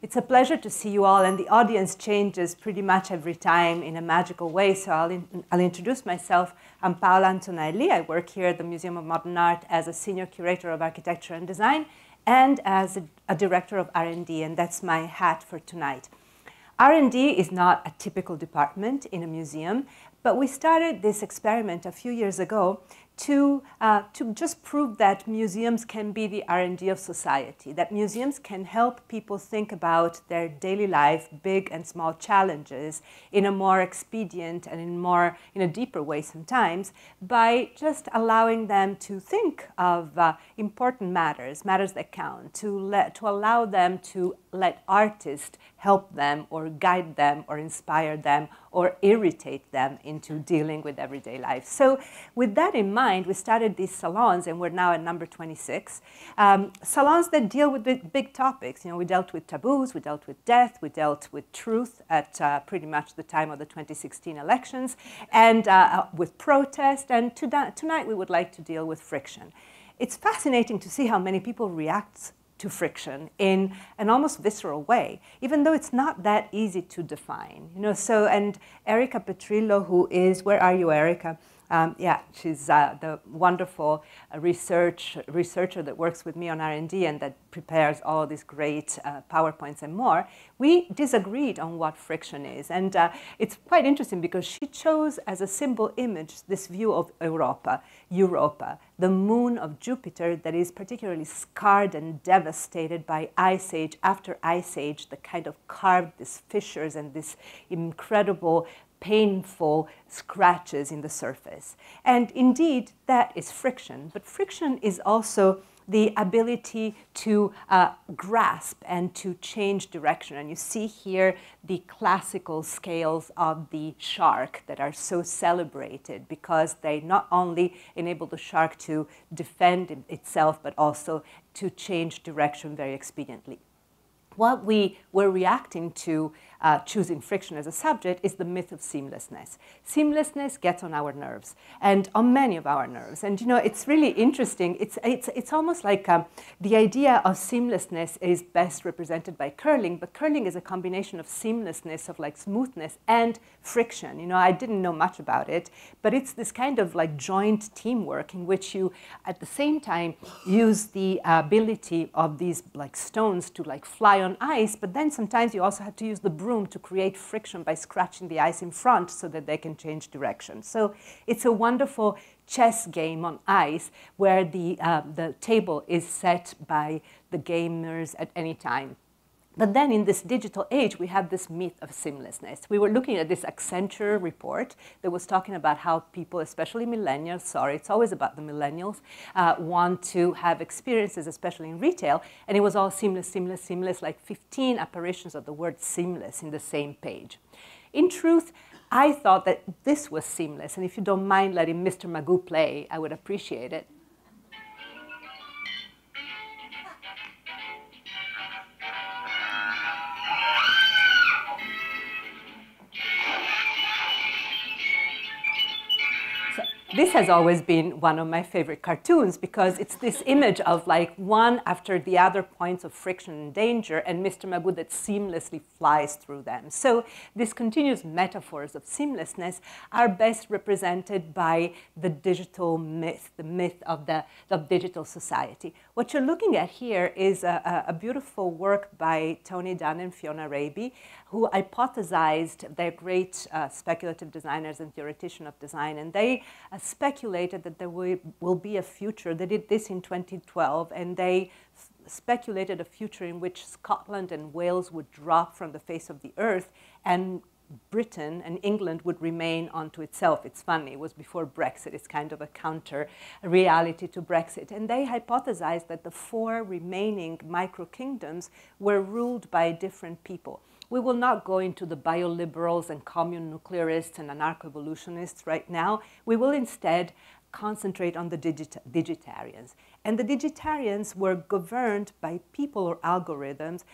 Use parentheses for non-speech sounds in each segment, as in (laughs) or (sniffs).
It's a pleasure to see you all, and the audience changes pretty much every time in a magical way. So I'll, in, I'll introduce myself. I'm Paola Antonelli. I work here at the Museum of Modern Art as a senior curator of architecture and design, and as a, a director of R&D, and that's my hat for tonight. R&D is not a typical department in a museum, but we started this experiment a few years ago to, uh, to just prove that museums can be the R&D of society, that museums can help people think about their daily life, big and small challenges, in a more expedient and in more, in a deeper way sometimes, by just allowing them to think of uh, important matters, matters that count, to, let, to allow them to let artists help them or guide them or inspire them or irritate them into dealing with everyday life. So with that in mind, we started these salons, and we're now at number 26. Um, salons that deal with big, big, topics. You know, we dealt with taboos, we dealt with death, we dealt with truth at uh, pretty much the time of the 2016 elections, and uh, uh, with protest. And to tonight, we would like to deal with friction. It's fascinating to see how many people react to friction in an almost visceral way, even though it's not that easy to define. You know, so and Erica Petrillo, who is, where are you, Erica? Um, yeah, she's uh, the wonderful uh, research researcher that works with me on R&D and that prepares all these great uh, PowerPoints and more. We disagreed on what friction is, and uh, it's quite interesting because she chose as a symbol image this view of Europa, Europa, the moon of Jupiter that is particularly scarred and devastated by ice age after ice age, that kind of carved these fissures and this incredible painful scratches in the surface. And indeed, that is friction. But friction is also the ability to uh, grasp and to change direction. And you see here the classical scales of the shark that are so celebrated because they not only enable the shark to defend itself, but also to change direction very expediently. What we were reacting to uh, choosing friction as a subject is the myth of seamlessness. Seamlessness gets on our nerves and on many of our nerves. And you know, it's really interesting. It's, it's, it's almost like um, the idea of seamlessness is best represented by curling, but curling is a combination of seamlessness, of like smoothness and friction. You know, I didn't know much about it, but it's this kind of like joint teamwork in which you, at the same time, use the ability of these like stones to like fly on ice, but then sometimes you also have to use the room to create friction by scratching the ice in front so that they can change direction. So it's a wonderful chess game on ice where the, uh, the table is set by the gamers at any time. But then in this digital age, we have this myth of seamlessness. We were looking at this Accenture report that was talking about how people, especially millennials, sorry, it's always about the millennials, uh, want to have experiences, especially in retail. And it was all seamless, seamless, seamless, like 15 apparitions of the word seamless in the same page. In truth, I thought that this was seamless. And if you don't mind letting Mr. Magoo play, I would appreciate it. This has always been one of my favorite cartoons because it's this image of like one after the other points of friction and danger and Mr. Magoo that seamlessly flies through them. So these continuous metaphors of seamlessness are best represented by the digital myth, the myth of the of digital society. What you're looking at here is a, a beautiful work by Tony Dunne and Fiona Raby who hypothesized, they're great uh, speculative designers and theoreticians of design, and they uh, speculated that there will, will be a future. They did this in 2012, and they speculated a future in which Scotland and Wales would drop from the face of the earth and Britain and England would remain onto itself. It's funny, it was before Brexit. It's kind of a counter reality to Brexit. And they hypothesized that the four remaining micro kingdoms were ruled by different people. We will not go into the bioliberals and commune nuclearists and anarcho-evolutionists right now. We will instead concentrate on the digita digitarians. And the digitarians were governed by people or algorithms.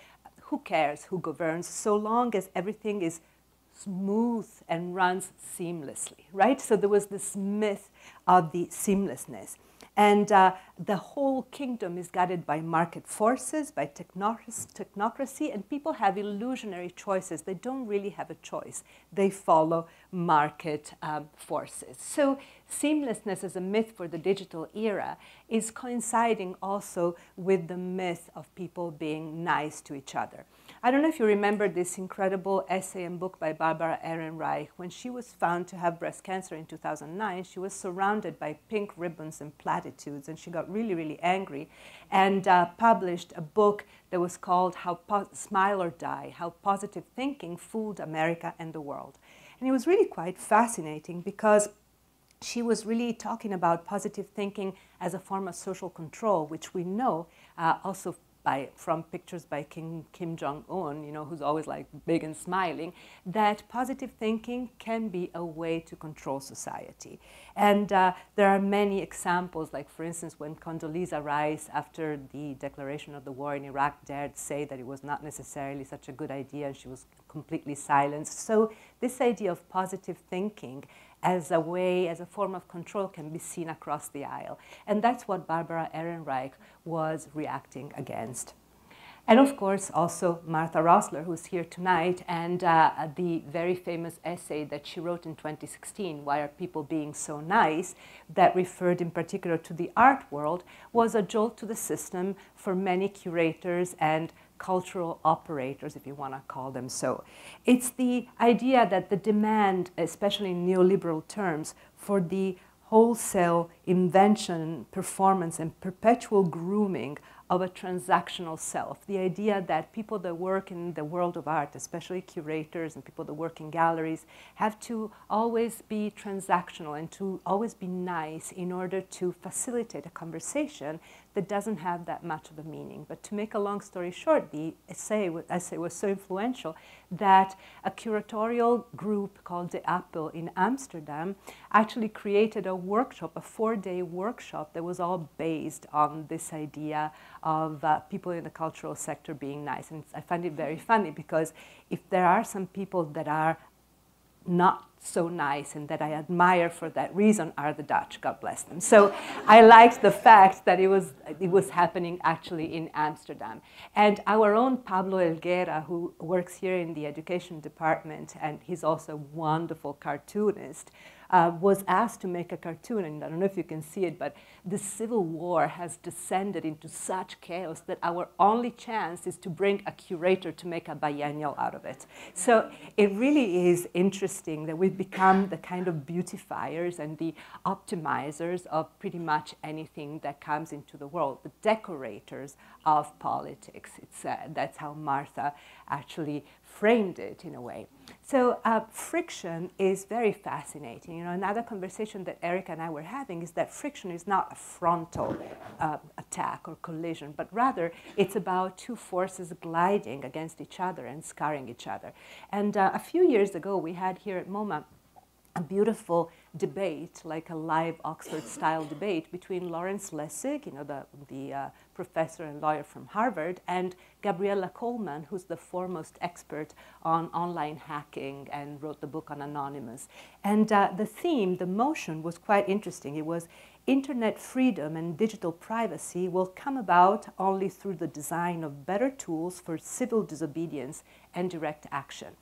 Who cares who governs so long as everything is smooth and runs seamlessly, right? So there was this myth of the seamlessness. And uh, the whole kingdom is guided by market forces, by technocracy, and people have illusionary choices. They don't really have a choice, they follow market um, forces. So, seamlessness as a myth for the digital era is coinciding also with the myth of people being nice to each other. I don't know if you remember this incredible essay and book by Barbara Ehrenreich. When she was found to have breast cancer in 2009, she was surrounded by pink ribbons and platitudes, and she got really, really angry and uh, published a book that was called How po- Smile or Die How Positive Thinking Fooled America and the World. And it was really quite fascinating because she was really talking about positive thinking as a form of social control, which we know uh, also by, from pictures by Kim Jong un, you know, who's always like big and smiling, that positive thinking can be a way to control society. And uh, there are many examples, like for instance, when Condoleezza Rice, after the declaration of the war in Iraq, dared say that it was not necessarily such a good idea and she was completely silenced. So, this idea of positive thinking as a way, as a form of control, can be seen across the aisle. And that's what Barbara Ehrenreich was reacting against. And of course, also Martha Rosler, who's here tonight, and uh, the very famous essay that she wrote in 2016, Why Are People Being So Nice, that referred in particular to the art world, was a jolt to the system for many curators and cultural operators, if you want to call them so. It's the idea that the demand, especially in neoliberal terms, for the wholesale invention, performance, and perpetual grooming of a transactional self. The idea that people that work in the world of art, especially curators and people that work in galleries, have to always be transactional and to always be nice in order to facilitate a conversation that doesn't have that much of a meaning. But to make a long story short, the essay, essay was so influential that a curatorial group called the Appel in Amsterdam actually created a workshop, a four day workshop that was all based on this idea of uh, people in the cultural sector being nice. And I find it very funny because if there are some people that are not so nice and that I admire for that reason are the Dutch, God bless them. So I liked the fact that it was, it was happening actually in Amsterdam. And our own Pablo Helguera, who works here in the education department, and he's also a wonderful cartoonist, uh, was asked to make a cartoon, and I don't know if you can see it, but the Civil War has descended into such chaos that our only chance is to bring a curator to make a biennial out of it. So it really is interesting that we've become the kind of beautifiers and the optimizers of pretty much anything that comes into the world, the decorators of politics. It's, uh, that's how Martha actually framed it in a way. So uh, friction is very fascinating. You know, another conversation that Erica and I were having is that friction is not a frontal uh, attack or collision, but rather it's about two forces gliding against each other and scarring each other. And uh, a few years ago, we had here at MoMA a beautiful debate, like a live Oxford-style debate between Lawrence Lessig, you know, the, the uh, professor and lawyer from Harvard, and Gabriella Coleman, who's the foremost expert on online hacking and wrote the book on Anonymous. And uh, the theme, the motion, was quite interesting. It was internet freedom and digital privacy will come about only through the design of better tools for civil disobedience and direct action.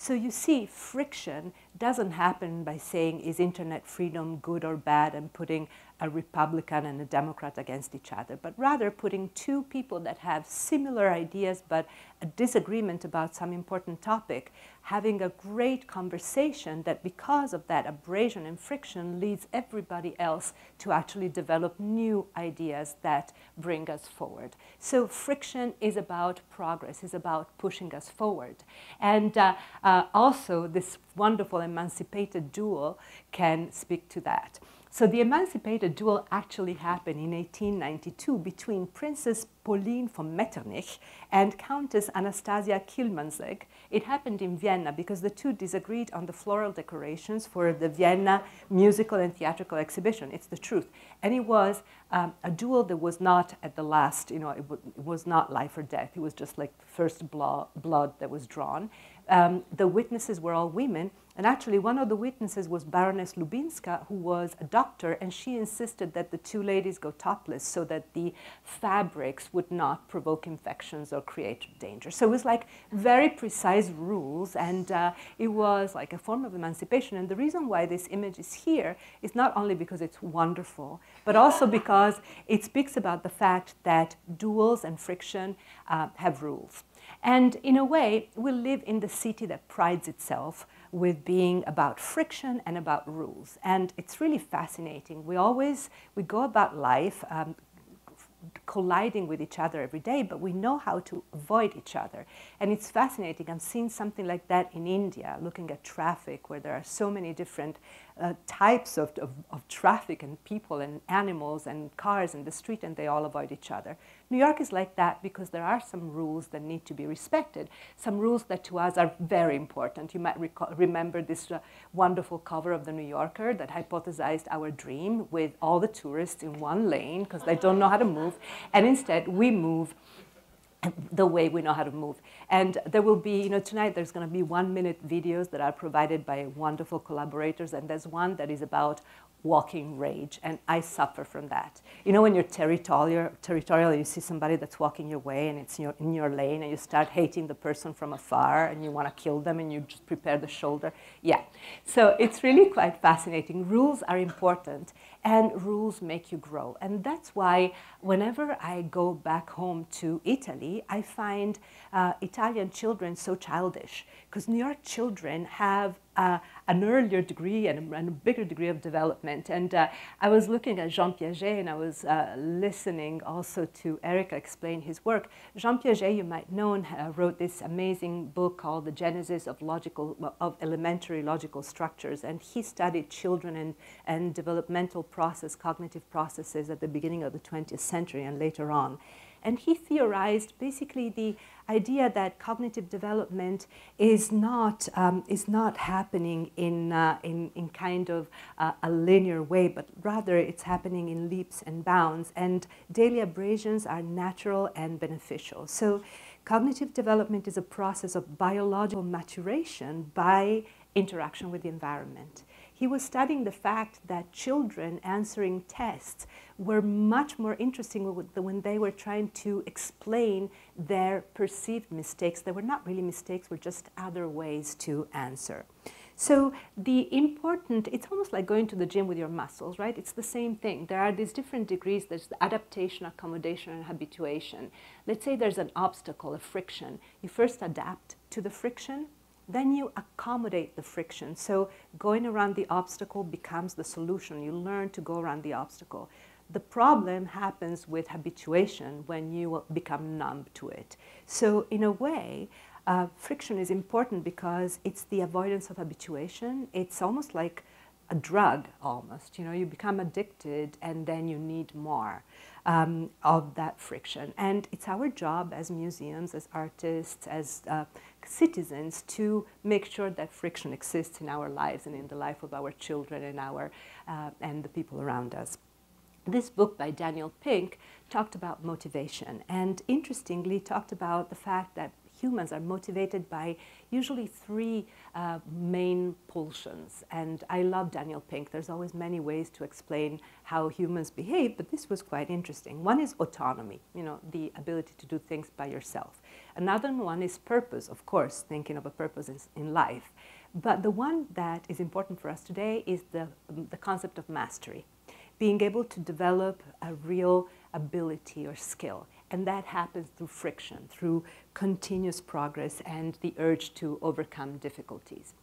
So you see, friction doesn't happen by saying, is internet freedom good or bad, and putting a Republican and a Democrat against each other, but rather putting two people that have similar ideas but a disagreement about some important topic, having a great conversation that because of that abrasion and friction leads everybody else to actually develop new ideas that bring us forward. So friction is about progress, is about pushing us forward. And uh, uh, also this wonderful emancipated duel can speak to that. So the emancipated duel actually happened in 1892 between Princess Pauline von Metternich and Countess Anastasia Kielmansegg. It happened in Vienna because the two disagreed on the floral decorations for the Vienna musical and theatrical exhibition. It's the truth. And it was um, a duel that was not at the last, you know, it, it, was not life or death. It was just like first blood, blood that was drawn. Um, the witnesses were all women, and actually, one of the witnesses was Baroness Lubinska, who was a doctor, and she insisted that the two ladies go topless so that the fabrics would not provoke infections or create danger. So it was like very precise rules, and uh, it was like a form of emancipation. And the reason why this image is here is not only because it's wonderful, but also because it speaks about the fact that duels and friction uh, have rules. And in a way, we live in the city that prides itself with being about friction and about rules. And it's really fascinating. We always, we go about life um, colliding with each other every day, but we know how to avoid each other. And it's fascinating. I'm seeing something like that in India, looking at traffic, where there are so many different uh, types of, of, of, traffic and people and animals and cars in the street, and they all avoid each other. New York is like that because there are some rules that need to be respected, some rules that to us are very important. You might remember this uh, wonderful cover of The New Yorker that hypothesized our dream with all the tourists in one lane because they don't know how to move, and instead we move the way we know how to move. And there will be, you know, tonight there's going to be one minute videos that are provided by wonderful collaborators, and there's one that is about walking rage, and I suffer from that. You know, when you're territorial, territorial, you see somebody that's walking your way and it's in your, in your lane, and you start hating the person from afar, and you want to kill them, and you just prepare the shoulder. Yeah. So it's really quite fascinating. Rules are important, and rules make you grow. And that's why whenever I go back home to Italy, I find uh, Italian children so childish because New York children have uh, an earlier degree and a, and a, bigger degree of development. And uh, I was looking at Jean Piaget and I was uh, listening also to Erica explain his work. Jean Piaget, you might know, uh, wrote this amazing book called The Genesis of Logical of Elementary Logical Structures, and he studied children and, and developmental process, cognitive processes at the beginning of the 20th century and later on. And he theorized basically the idea that cognitive development is not, um, is not happening in, uh, in, in kind of uh, a linear way, but rather it's happening in leaps and bounds. And daily abrasions are natural and beneficial. So cognitive development is a process of biological maturation by interaction with the environment. He was studying the fact that children answering tests were much more interesting when they were trying to explain their perceived mistakes. They were not really mistakes, were just other ways to answer. So the important, it's almost like going to the gym with your muscles, right? It's the same thing. There are these different degrees. There's the adaptation, accommodation, and habituation. Let's say there's an obstacle, a friction. You first adapt to the friction, then you accommodate the friction. So going around the obstacle becomes the solution. You learn to go around the obstacle. The problem happens with habituation when you become numb to it. So in a way, uh, friction is important because it's the avoidance of habituation. It's almost like a drug almost. You know, you become addicted and then you need more um, of that friction. And it's our job as museums, as artists, as uh, citizens to make sure that friction exists in our lives and in the life of our children and, our, uh, and the people around us. This book by Daniel Pink talked about motivation and interestingly talked about the fact that humans are motivated by usually three uh, main pulsions. And I love Daniel Pink. There's always many ways to explain how humans behave, but this was quite interesting. One is autonomy, you know, the ability to do things by yourself. Another one is purpose, of course, thinking of a purpose in, in life. But the one that is important for us today is the, the concept of mastery, being able to develop a real ability or skill. And that happens through friction, through continuous progress and the urge to overcome difficulties.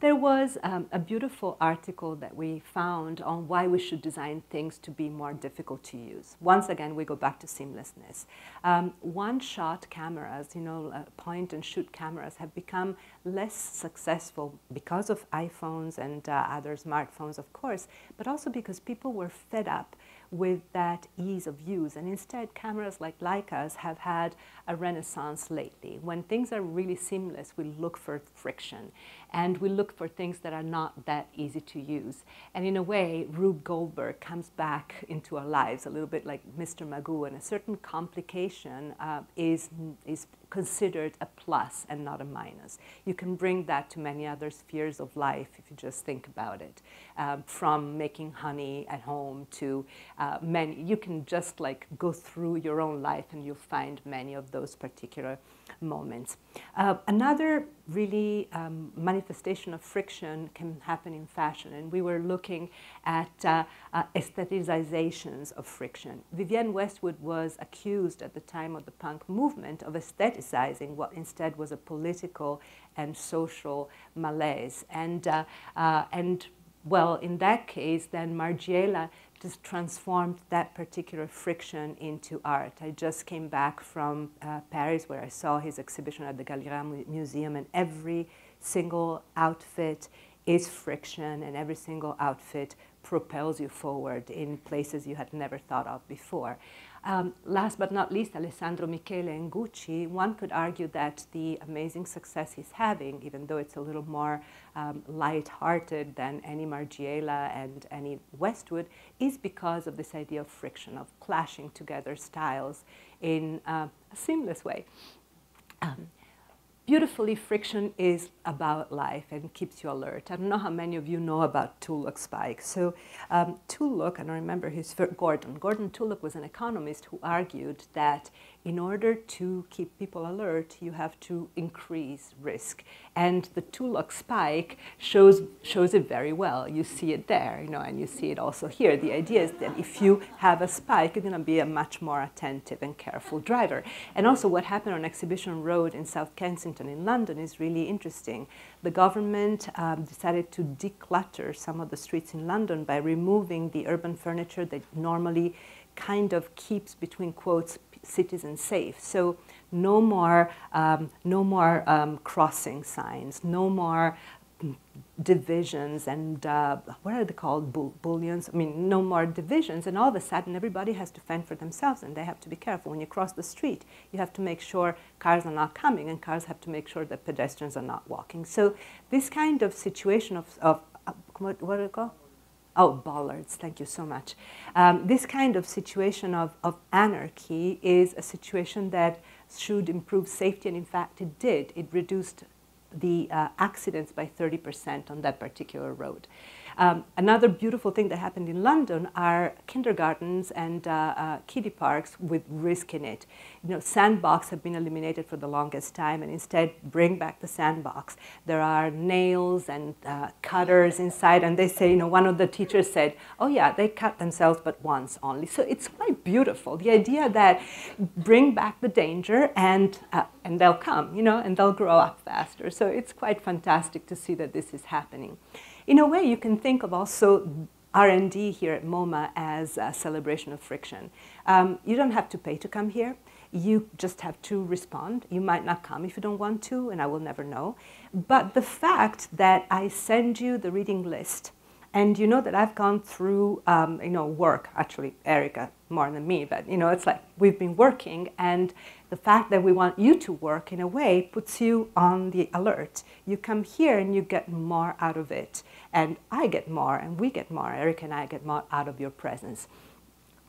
There was um, a beautiful article that we found on why we should design things to be more difficult to use. Once again, we go back to seamlessness. Um, one-shot cameras, you know, uh, point and shoot cameras have become less successful because of iPhones and uh, other smartphones, of course, but also because people were fed up with that ease of use. And instead, cameras like Leica's have had a renaissance lately. When things are really seamless, we look for friction and we look for things that are not that easy to use. And in a way, Rube Goldberg comes back into our lives a little bit like Mr. Magoo, and a certain complication uh, is, is considered a plus and not a minus. You can bring that to many other spheres of life if you just think about it. Um, from making honey at home to uh, many, you can just like go through your own life and you'll find many of those particular moments. Uh, another really um, manifestation of friction can happen in fashion, and we were looking at uh, uh, aesthetizations of friction. Vivienne Westwood was accused at the time of the punk movement of aestheticizing what instead was a political and social malaise. And, uh, uh, and well, in that case, then Margiela just transformed that particular friction into art. I just came back from uh, Paris where I saw his exhibition at the Galliera Museum, and every single outfit is friction, and every single outfit propels you forward in places you had never thought of before. Um, last but not least, Alessandro Michele and Gucci, one could argue that the amazing success he's having, even though it's a little more um, light-hearted than any Margiela and any Westwood, is because of this idea of friction, of clashing together styles in uh, a seamless way. Um, beautifully, friction is about life and keeps you alert. I don't know how many of you know about Tullock Spike. So um, Tullock, and I remember his Gordon. Gordon Tullock was an economist who argued that in order to keep people alert, you have to increase risk. And the Tullock spike shows, shows it very well. You see it there, you know, and you see it also here. The idea is that if you have a spike, you're going to be a much more attentive and careful driver. And also what happened on Exhibition Road in South Kensington in London is really interesting. The government um, decided to declutter some of the streets in London by removing the urban furniture that normally kind of keeps between quotes citizen safe. So no more, um, no more um, crossing signs, no more divisions and uh, what are they called? Bull bullions? I mean no more divisions. And all of a sudden everybody has to fend for themselves and they have to be careful. When you cross the street you have to make sure cars are not coming and cars have to make sure that pedestrians are not walking. So this kind of situation of, of uh, what, what do you call Oh, bollards, thank you so much. Um, this kind of situation of, of anarchy is a situation that should improve safety, and in fact, it did. It reduced the uh, accidents by 30% on that particular road. Um, another beautiful thing that happened in London are kindergartens and uh, uh, kiddie parks with risk in it. You know, sandbox have been eliminated for the longest time, and instead bring back the sandbox. There are nails and uh, cutters inside, and they say, you know, one of the teachers said, "Oh yeah, they cut themselves, but once only." So it's quite beautiful. The idea that bring back the danger, and uh, and they'll come, you know, and they'll grow up faster. So it's quite fantastic to see that this is happening in a way, you can think of also R&D here at MoMA as a celebration of friction. Um, you don't have to pay to come here. You just have to respond. You might not come if you don't want to, and I will never know. But the fact that I send you the reading list, and you know that I've gone through, um, you know, work, actually, Erica more than me, but, you know, it's like we've been working, and the fact that we want you to work in a way puts you on the alert. You come here and you get more out of it and I get more, and we get more, Erica and I get more out of your presence.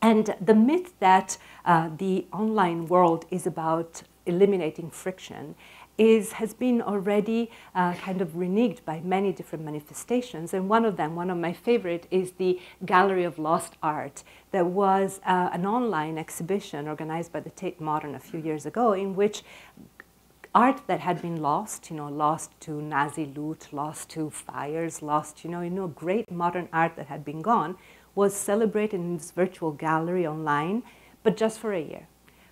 And the myth that uh, the online world is about eliminating friction is, has been already uh, kind of reneged by many different manifestations. And one of them, one of my favorite, is the Gallery of Lost Art. There was uh, an online exhibition organized by the Tate Modern a few years ago in which art that had been lost, you know, lost to Nazi loot, lost to fires, lost, you know, you know, great modern art that had been gone, was celebrated in this virtual gallery online, but just for a year.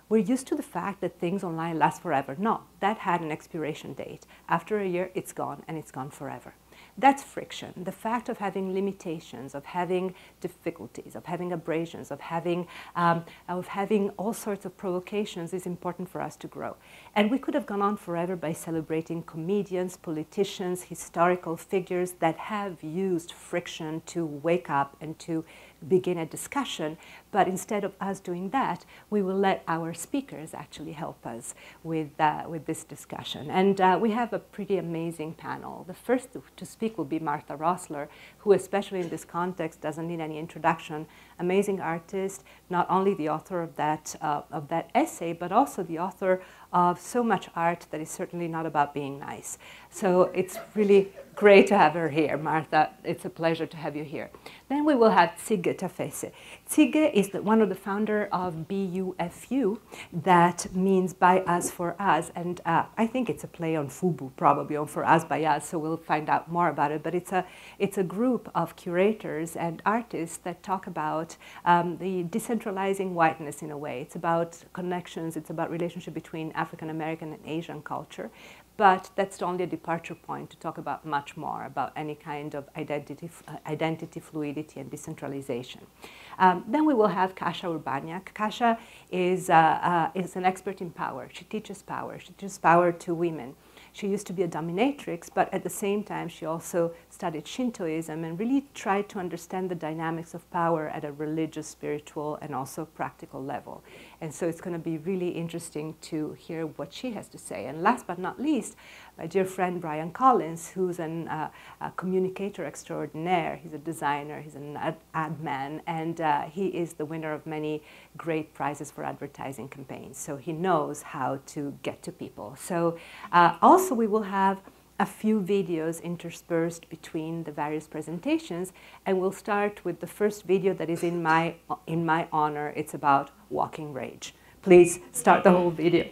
We're used to the fact that things online last forever. No, that had an expiration date. After a year, it's gone, and it's gone forever. That's friction. The fact of having limitations, of having difficulties, of having abrasions, of having, um, of having all sorts of provocations is important for us to grow. And we could have gone on forever by celebrating comedians, politicians, historical figures that have used friction to wake up and to begin a discussion. But instead of us doing that, we will let our speakers actually help us with, uh, with this discussion. And uh, we have a pretty amazing panel. The first to, to speak will be Martha Rosler, who, especially in this context, doesn't need any introduction. Amazing artist, not only the author of that, uh, of that essay, but also the author of so much art that is certainly not about being nice. So it's really great to have her here, Martha. It's a pleasure to have you here. Then we will have Tsige Tafesse. Tsige is the, one of the founder of BUFU, that means by us for us, and uh, I think it's a play on FUBU, probably, on for us by us, so we'll find out more about it. But it's a, it's a group of curators and artists that talk about um, the decentralizing whiteness in a way. It's about connections, it's about relationship between African American and Asian culture. But that's only a departure point to talk about much more about any kind of identity, uh, identity fluidity, and decentralization. Um, then we will have Kasia Urbaniak. Kasia is, uh, uh, is an expert in power. She teaches power. She teaches power to women. She used to be a dominatrix, but at the same time, she also studied Shintoism and really tried to understand the dynamics of power at a religious, spiritual, and also practical level. And so it's going to be really interesting to hear what she has to say. And last but not least, my dear friend Brian Collins, who's an, uh, a communicator extraordinaire. He's a designer, he's an ad, ad man, and uh, he is the winner of many great prizes for advertising campaigns. So he knows how to get to people. So uh, also we will have a few videos interspersed between the various presentations and we'll start with the first video that is in my in my honor. It's about walking rage. Please start the whole video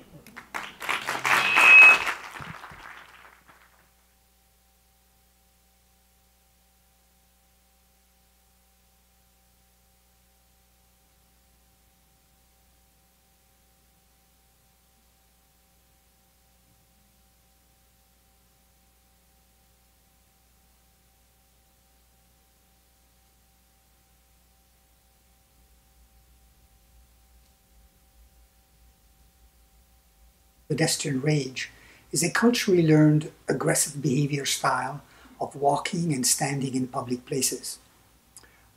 pedestrian rage is a culturally learned aggressive behavior style of walking and standing in public places.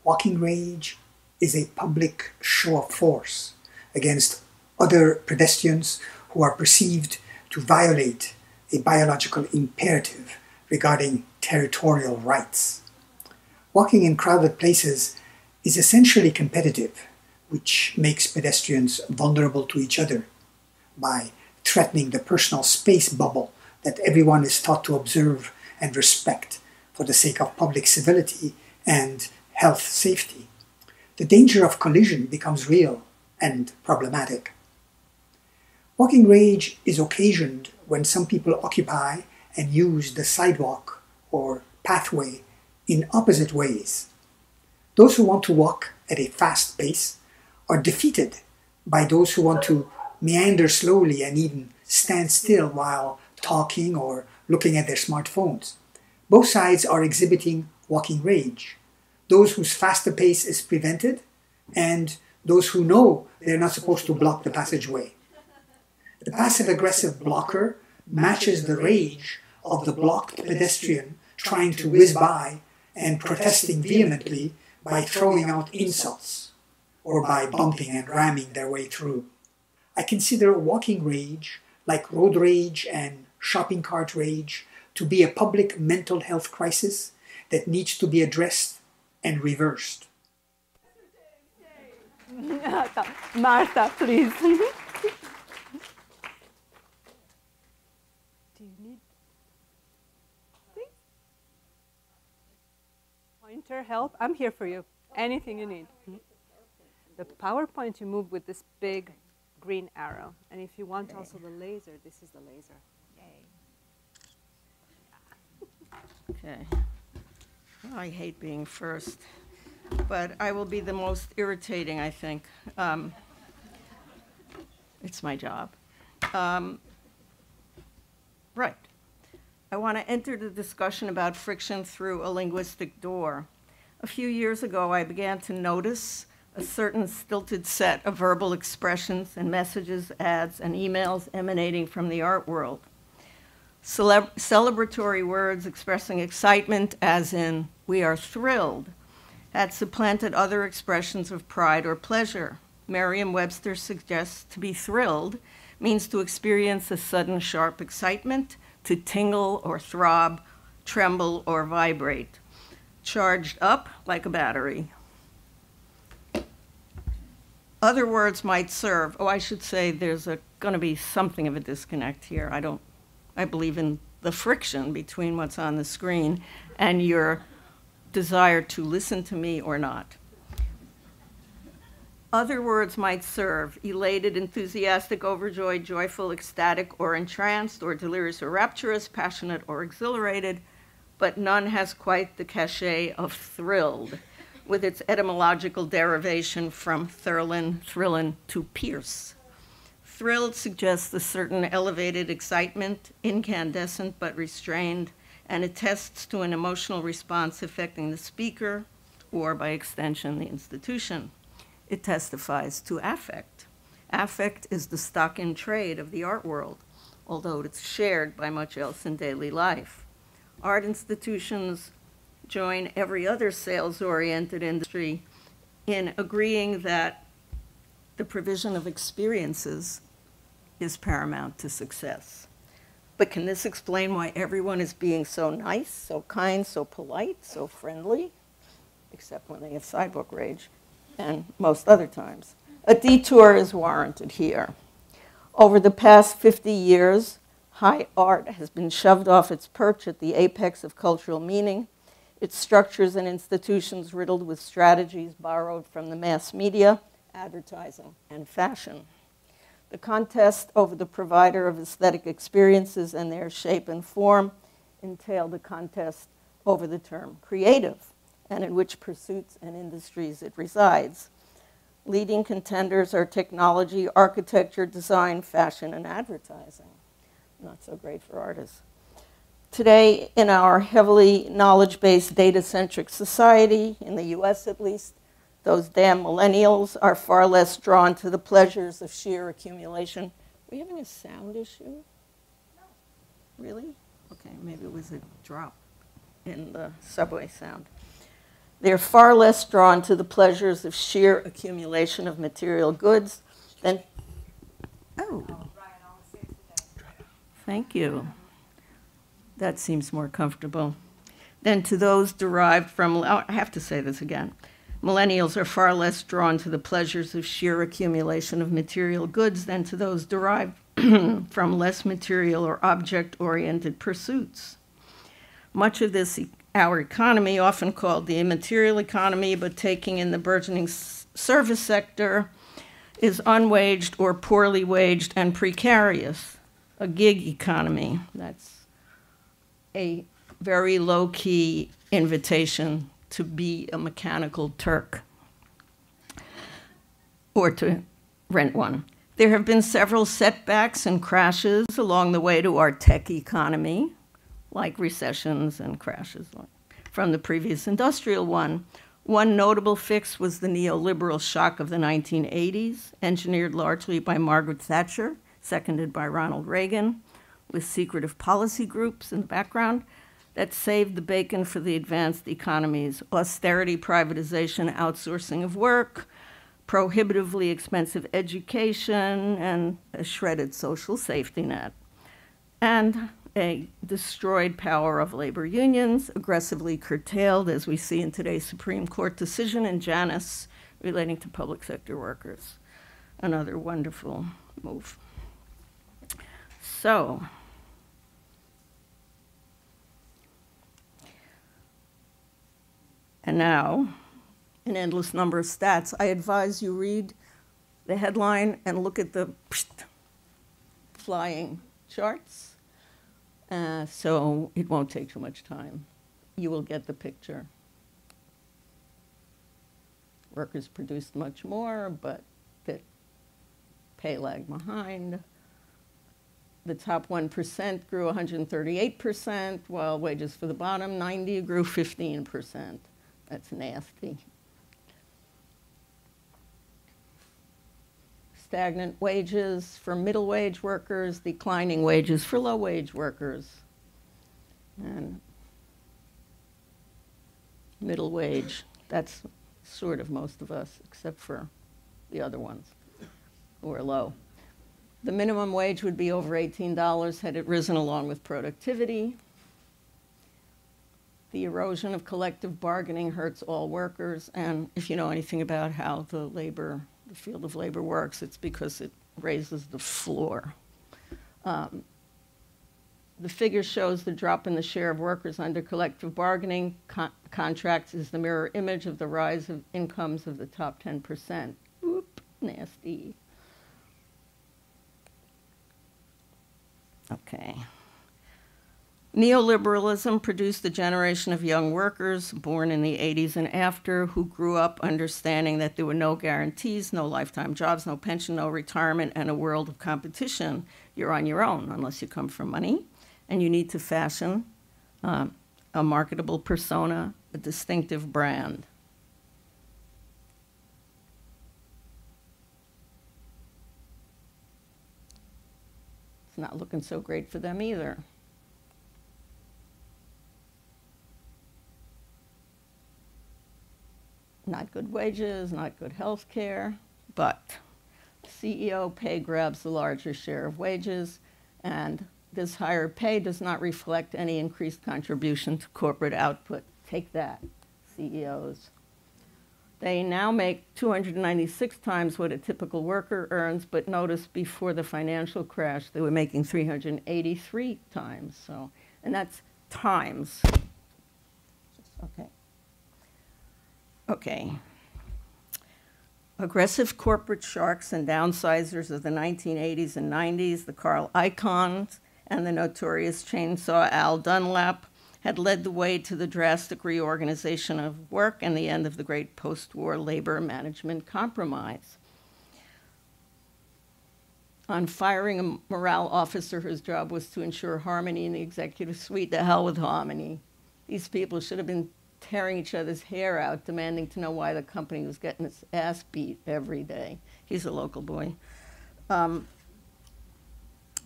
Walking rage is a public show of force against other pedestrians who are perceived to violate a biological imperative regarding territorial rights. Walking in crowded places is essentially competitive, which makes pedestrians vulnerable to each other by threatening the personal space bubble that everyone is taught to observe and respect for the sake of public civility and health safety. The danger of collision becomes real and problematic. Walking rage is occasioned when some people occupy and use the sidewalk or pathway in opposite ways. Those who want to walk at a fast pace are defeated by those who want to meander slowly and even stand still while talking or looking at their smartphones. Both sides are exhibiting walking rage. Those whose faster pace is prevented and those who know they're not supposed to block the passageway. The passive aggressive blocker matches the rage of the blocked pedestrian trying to whiz by and protesting vehemently by throwing out insults or by bumping and ramming their way through. I consider walking rage, like road rage and shopping cart rage, to be a public mental health crisis that needs to be addressed and reversed. (laughs) Martha, please. (laughs) Pointer help? I'm here for you. Anything you need. Hmm? The PowerPoint you move with this big green arrow. And if you want also the laser, this is the laser. (laughs) Okay. I hate being first, but I will be the most irritating, I think. Um, it's my job. Um, right. I want to enter the discussion about friction through a linguistic door. A few years ago, I began to notice a certain stilted set of verbal expressions and messages, ads, and emails emanating from the art world. celebratory words expressing excitement, as in, we are thrilled, had supplanted other expressions of pride or pleasure. Merriam Webster suggests to be thrilled means to experience a sudden sharp excitement, to tingle or throb, tremble or vibrate, charged up like a battery. Other words might serve. Oh, I should say there's going to be something of a disconnect here. I don't, I believe in the friction between what's on the screen and your desire to listen to me or not. Other words might serve elated, enthusiastic, overjoyed, joyful, ecstatic, or entranced, or delirious or rapturous, passionate or exhilarated, but none has quite the cachet of thrilled, with its etymological derivation from thurlin, thrillin, to pierce. Thrilled suggests a certain elevated excitement, incandescent but restrained, and attests to an emotional response affecting the speaker, or by extension, the institution it testifies to affect. Affect is the stock in trade of the art world, although it's shared by much else in daily life. Art institutions join every other sales oriented industry in agreeing that the provision of experiences is paramount to success. But can this explain why everyone is being so nice, so kind, so polite, so friendly? Except when they have sidewalk rage and most other times. A detour is warranted here. Over the past 50 years, high art has been shoved off its perch at the apex of cultural meaning, its structures and institutions riddled with strategies borrowed from the mass media, advertising, and fashion. The contest over the provider of aesthetic experiences and their shape and form entailed a contest over the term creative and in which pursuits and industries it resides. Leading contenders are technology, architecture, design, fashion, and advertising. Not so great for artists. Today, in our heavily knowledge based, data centric society, in the US at least, those damn millennials are far less drawn to the pleasures of sheer accumulation. Are we having a sound issue? No. Really? Okay, maybe it was a drop in the subway sound. They're far less drawn to the pleasures of sheer accumulation of material goods than. Oh. Thank you. That seems more comfortable. Than to those derived from. Oh, I have to say this again. Millennials are far less drawn to the pleasures of sheer accumulation of material goods than to those derived (clears throat) from less material or object oriented pursuits. Much of this our economy, often called the immaterial economy, but taking in the burgeoning service sector, is unwaged or poorly waged and precarious. A gig economy. That's a very low key invitation to be a mechanical Turk or to rent one. There have been several setbacks and crashes along the way to our tech economy like recessions and crashes from the previous industrial one. One notable fix was the neoliberal shock of the 1980s, engineered largely by Margaret Thatcher, seconded by Ronald Reagan, with secretive policy groups in the background that saved the bacon for the advanced economies austerity, privatization, outsourcing of work, prohibitively expensive education, and a shredded social safety net. And a destroyed power of labor unions, aggressively curtailed, as we see in today's Supreme Court decision in Janus relating to public sector workers. Another wonderful move. So, and now, an endless number of stats. I advise you read the headline and look at the (sniffs) flying charts uh, so it won't take too much time. You will get the picture. Workers produced much more, but the pay lag behind. The top 1% grew 138%, while wages for the bottom 90 grew 15%. That's nasty. stagnant wages for middle wage workers, declining wages for low wage workers. And middle wage That's sort of most of us, except for the other ones who are low. The minimum wage would be over $18 had it risen along with productivity. The erosion of collective bargaining hurts all workers, and if you know anything about how the labor, the field of labor works, it's because it raises the floor. Um, the figure shows the drop in the share of workers under collective bargaining con- contracts is the mirror image of the rise of incomes of the top 10%. Oop, nasty. Okay. Neoliberalism produced a generation of young workers born in the 80s and after who grew up understanding that there were no guarantees, no lifetime jobs, no pension, no retirement, and a world of competition. You're on your own unless you come from money, and you need to fashion um, a marketable persona, a distinctive brand. It's not looking so great for them either. Not good wages, not good health care, but CEO pay grabs the larger share of wages, and this higher pay does not reflect any increased contribution to corporate output. Take that, CEOs. They now make 296 times what a typical worker earns, but notice before the financial crash, they were making 383 times. So, and that's times. Okay. Okay. Aggressive corporate sharks and downsizers of the 1980s and 90s, the Carl Icahns and the notorious chainsaw Al Dunlap, had led the way to the drastic reorganization of work and the end of the great post war labor management compromise. On firing a morale officer whose job was to ensure harmony in the executive suite, the hell with harmony. These people should have been tearing each other's hair out, demanding to know why the company was getting its ass beat every day. He's a local boy. Um,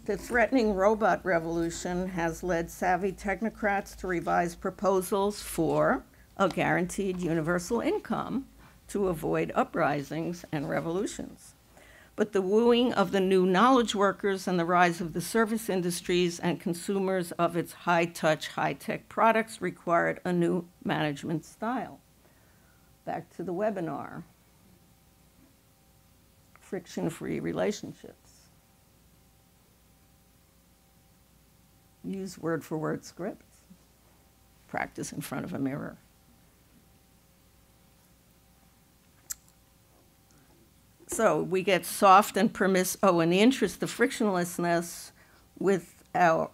the threatening robot revolution has led savvy technocrats to revise proposals for a guaranteed universal income to avoid uprisings and revolutions. But the wooing of the new knowledge workers and the rise of the service industries and consumers of its high touch, high tech products required a new management style. Back to the webinar friction free relationships. use word for word scripts. Practice in front of a mirror. So we get soft and permissive. Oh, in the interest of frictionlessness, without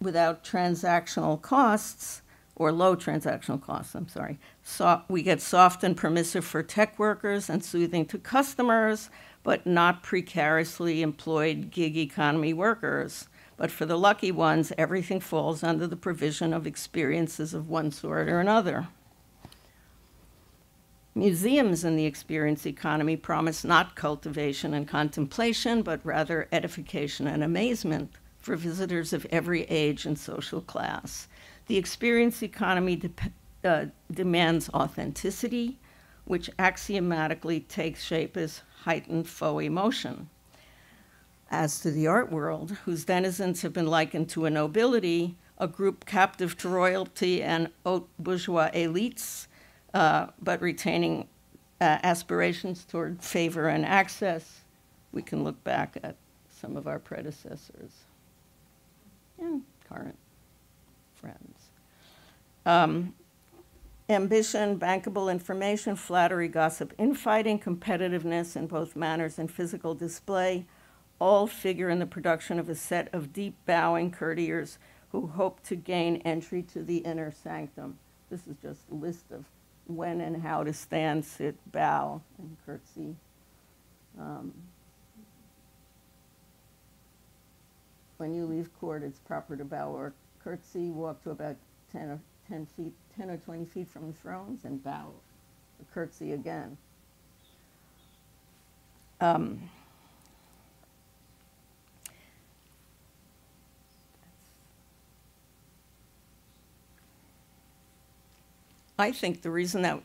without transactional costs or low transactional costs. I'm sorry. So we get soft and permissive for tech workers and soothing to customers, but not precariously employed gig economy workers. But for the lucky ones, everything falls under the provision of experiences of one sort or another. Museums in the experience economy promise not cultivation and contemplation, but rather edification and amazement for visitors of every age and social class. The experience economy de- uh, demands authenticity, which axiomatically takes shape as heightened faux emotion. As to the art world, whose denizens have been likened to a nobility, a group captive to royalty and haute bourgeois elites, uh, but retaining uh, aspirations toward favor and access, we can look back at some of our predecessors and current friends. Um, ambition, bankable information, flattery, gossip, infighting, competitiveness in both manners and physical display all figure in the production of a set of deep bowing courtiers who hope to gain entry to the inner sanctum. This is just a list of when and how to stand, sit, bow, and curtsy. Um, when you leave court, it's proper to bow or curtsy, walk to about 10 or 10 feet, 10 or 20 feet from the thrones, and bow, curtsy again. Um, I think the reason that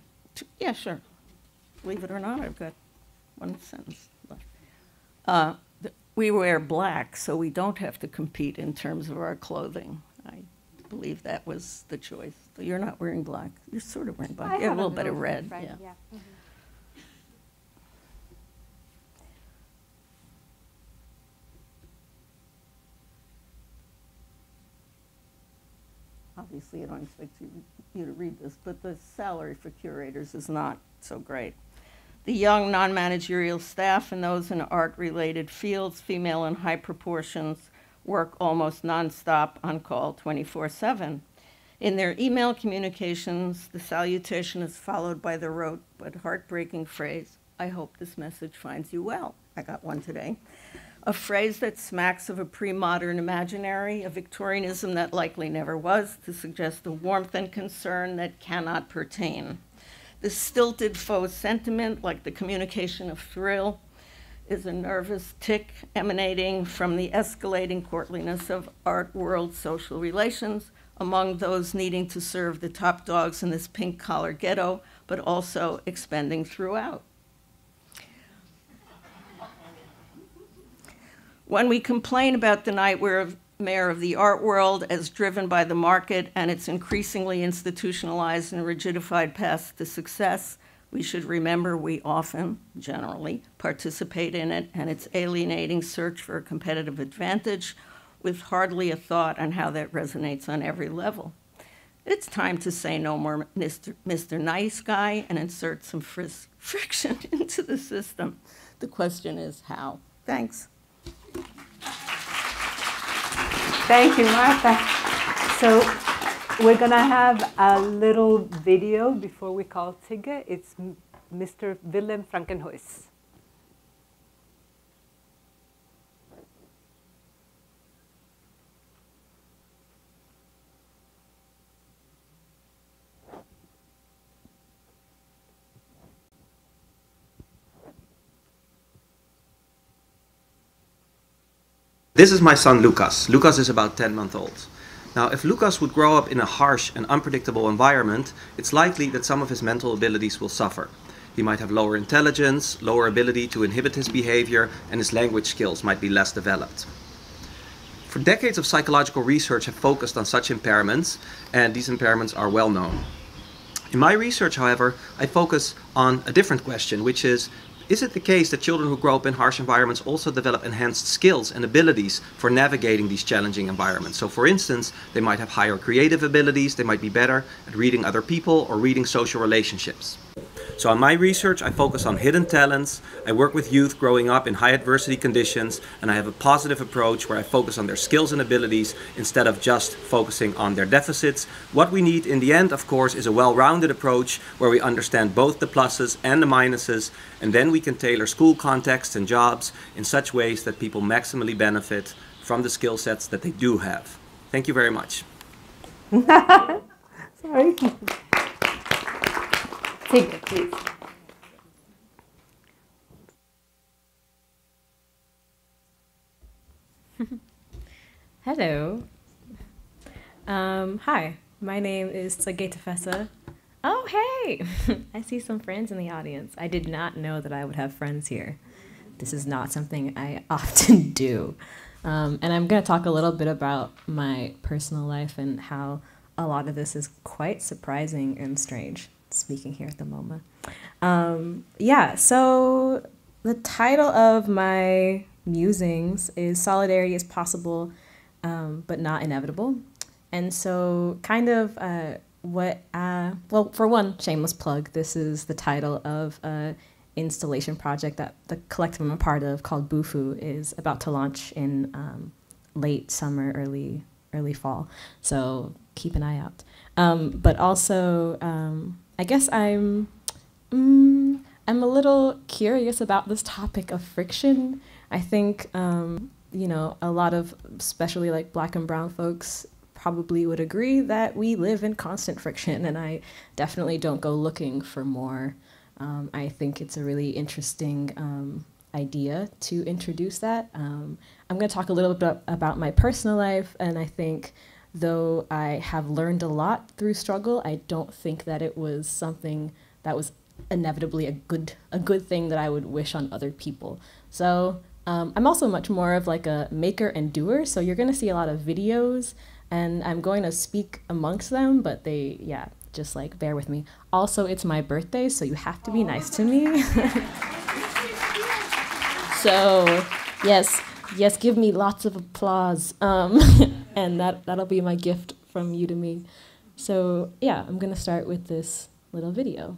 Yeah, sure. Believe it or not, I've got one sentence left. Uh, th- We wear black, so we don't have to compete in terms of our clothing. I believe that was the choice. So You're not wearing black. You're sort of wearing black. I You have a little bit of red, red, yeah. yeah. Mhm. Obviously, I don't expect you, you to read this, but the salary for curators is not so great. The young non-managerial staff and those in art-related fields, female in high proportions, work almost nonstop on call 24/7. In their email communications, the salutation is followed by the rote but heartbreaking phrase, "I hope this message finds you well." I got one today. A phrase that smacks of a pre-modern imaginary, a Victorianism that likely never was, to suggest a warmth and concern that cannot pertain. The stilted faux sentiment, like the communication of thrill, is a nervous tick emanating from the escalating courtliness of art world social relations among those needing to serve the top dogs in this pink collar ghetto, but also expending throughout. When we complain about the nightmare of the art world as driven by the market and its increasingly institutionalized and rigidified path to success, we should remember we often, generally, participate in it and its alienating search for a competitive advantage with hardly a thought on how that resonates on every level. It's time to say no more Mr. Mr. Nice Guy and insert some (laughs) friction into the system. The question is how. Thanks. Thank you, Martha. So we're gonna have a little video before we call Tsige. It's Mr. Willem Frankenhuis. This is my son Lucas. Lucas is about 10 months old. Now, if Lucas would grow up in a harsh and unpredictable environment, it's likely that some of his mental abilities will suffer. He might have lower intelligence, lower ability to inhibit his behavior, and his language skills might be less developed. For decades of psychological research have focused on such impairments, and these impairments are well known. In my research, however, I focus on a different question, which is is it the case that children who grow up in harsh environments also develop enhanced skills and abilities for navigating these challenging environments? So, for instance, they might have higher creative abilities, they might be better at reading other people or reading social relationships. So, in my research, I focus on hidden talents. I work with youth growing up in high adversity conditions, and I have a positive approach where I focus on their skills and abilities instead of just focusing on their deficits. What we need in the end, of course, is a well rounded approach where we understand both the pluses and the minuses, and then we can tailor school contexts and jobs in such ways that people maximally benefit from the skill sets that they do have. Thank you very much. (laughs) Sorry. (laughs) Tsige, please. (laughs) Hello. Um, hi, my name is Tsige Tafesse. Oh, hey! (laughs) I see some friends in the audience. I did not know that I would have friends here. This is not something I (laughs) often do. Um, and I'm going to talk a little bit about my personal life and how a lot of this is quite surprising and strange, speaking here at the MoMA. Um, yeah, so the title of my musings is Solidarity is Possible um, but Not Inevitable. And so, kind of uh, what, uh, well, for one, shameless plug, this is the title of a installation project that the collective I'm a part of called Bufu is about to launch in um, late summer, early early fall. So keep an eye out. Um, but also, um, I guess I'm mm, I'm a little curious about this topic of friction. I think um, you know a lot of, especially like Black and Brown folks, probably would agree that we live in constant friction, and I definitely don't go looking for more. Um, I think it's a really interesting um, idea to introduce that. Um, I'm going to talk a little bit about my personal life, and I think though I have learned a lot through struggle, I don't think that it was something that was inevitably a good a good thing that I would wish on other people. So um, I'm also much more of like a maker and doer. So you're gonna see a lot of videos, and I'm going to speak amongst them. But they, yeah, just like bear with me. Also, it's my birthday, so you have to be nice to me. (laughs) so yes, yes, give me lots of applause, um, and that that'll be my gift from you to me. So yeah, I'm gonna start with this little video.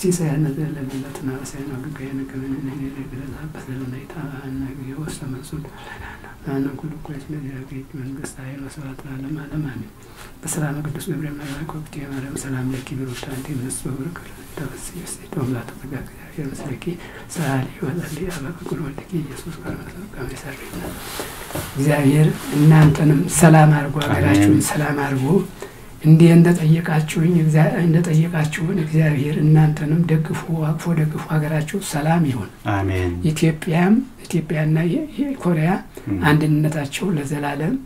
ሲሳያነ ዘለለለት ናብሳይ ነው ግጋይ ነገመን ነኝ ለግለዛበት ዘለለይታ ወስተ መንሱድ አነ ኩሉ ኮይስ መንግስት ኃይል ወስብሐት ለዓለመ ዓለም በሰላም ቅዱስ ገብርኤል መልአክ ወቅት የማርያም ሰላም ለኪ ብሩክት አንቲ እምስት በብርክ ተፈሲ ስቴት ወምላተ ተጋግ እግዚአብሔር ምስለኪ ሰዓሊ ወጸሊ አበ ወልድኪ ኢየሱስ ክርስቶስ እግዚአብሔር እናንተንም ሰላም አድርጎ ሀገራችሁን ሰላም አድርጎ እንዲህ እንደጠየቃችሁኝ እንደጠየቃችሁን እግዚአብሔር እናንተንም ደግፎ አቅፎ ደግፎ ሀገራችሁ ሰላም ይሁን። አሜን። ኢትዮጵያም ኢትዮጵያና ኮሪያ አንድነታቸው ለዘላለም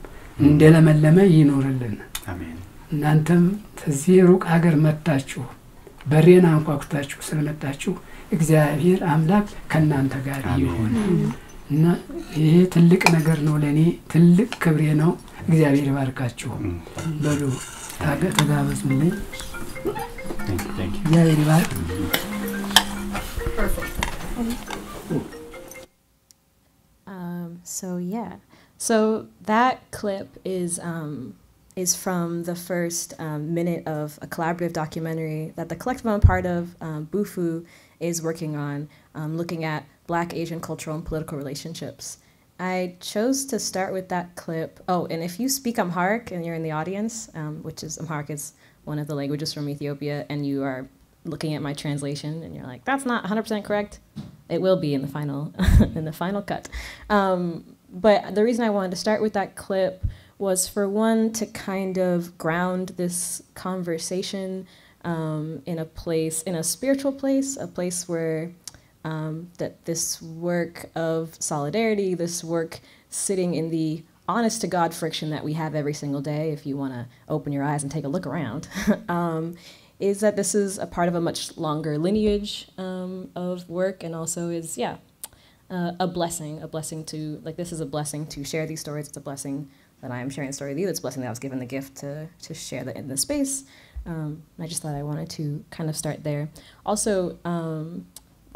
እንደለመለመ ይኖርልን። አሜን። እናንተም ከዚህ ሩቅ ሀገር መጥታችሁ በሬን አንኳኩታችሁ ስለመጣችሁ እግዚአብሔር አምላክ ከእናንተ ጋር ይሁን እና ይሄ ትልቅ ነገር ነው፣ ለእኔ ትልቅ ክብሬ ነው። እግዚአብሔር ይባርካችሁ። በሉ ആകെ കഥാവസുണ്ട് Jaya Um. so yeah. So that clip is um, is from the first um, minute of a collaborative documentary that the collective i'm part of um, bufu is working on um, looking at black asian cultural and political relationships. I chose to start with that clip. Oh, and if you speak Amharic and you're in the audience, um, which is Amharic is one of the languages from Ethiopia, and you are looking at my translation and you're like, that's not 100% correct, it will be in the final (laughs) in the final cut. Um, but the reason I wanted to start with that clip was for one to kind of ground this conversation um, in a place, in a spiritual place, a place where um, that this work of solidarity, this work sitting in the honest to God friction that we have every single day, if you want to open your eyes and take a look around, (laughs) um, is that this is a part of a much longer lineage um, of work and also is, yeah, uh, a blessing, a blessing to, like, this is a blessing to share these stories. It's a blessing that I am sharing the story with you. It's a blessing that I was given the gift to, to share the, in this space. Um, I just thought I wanted to kind of start there. Also,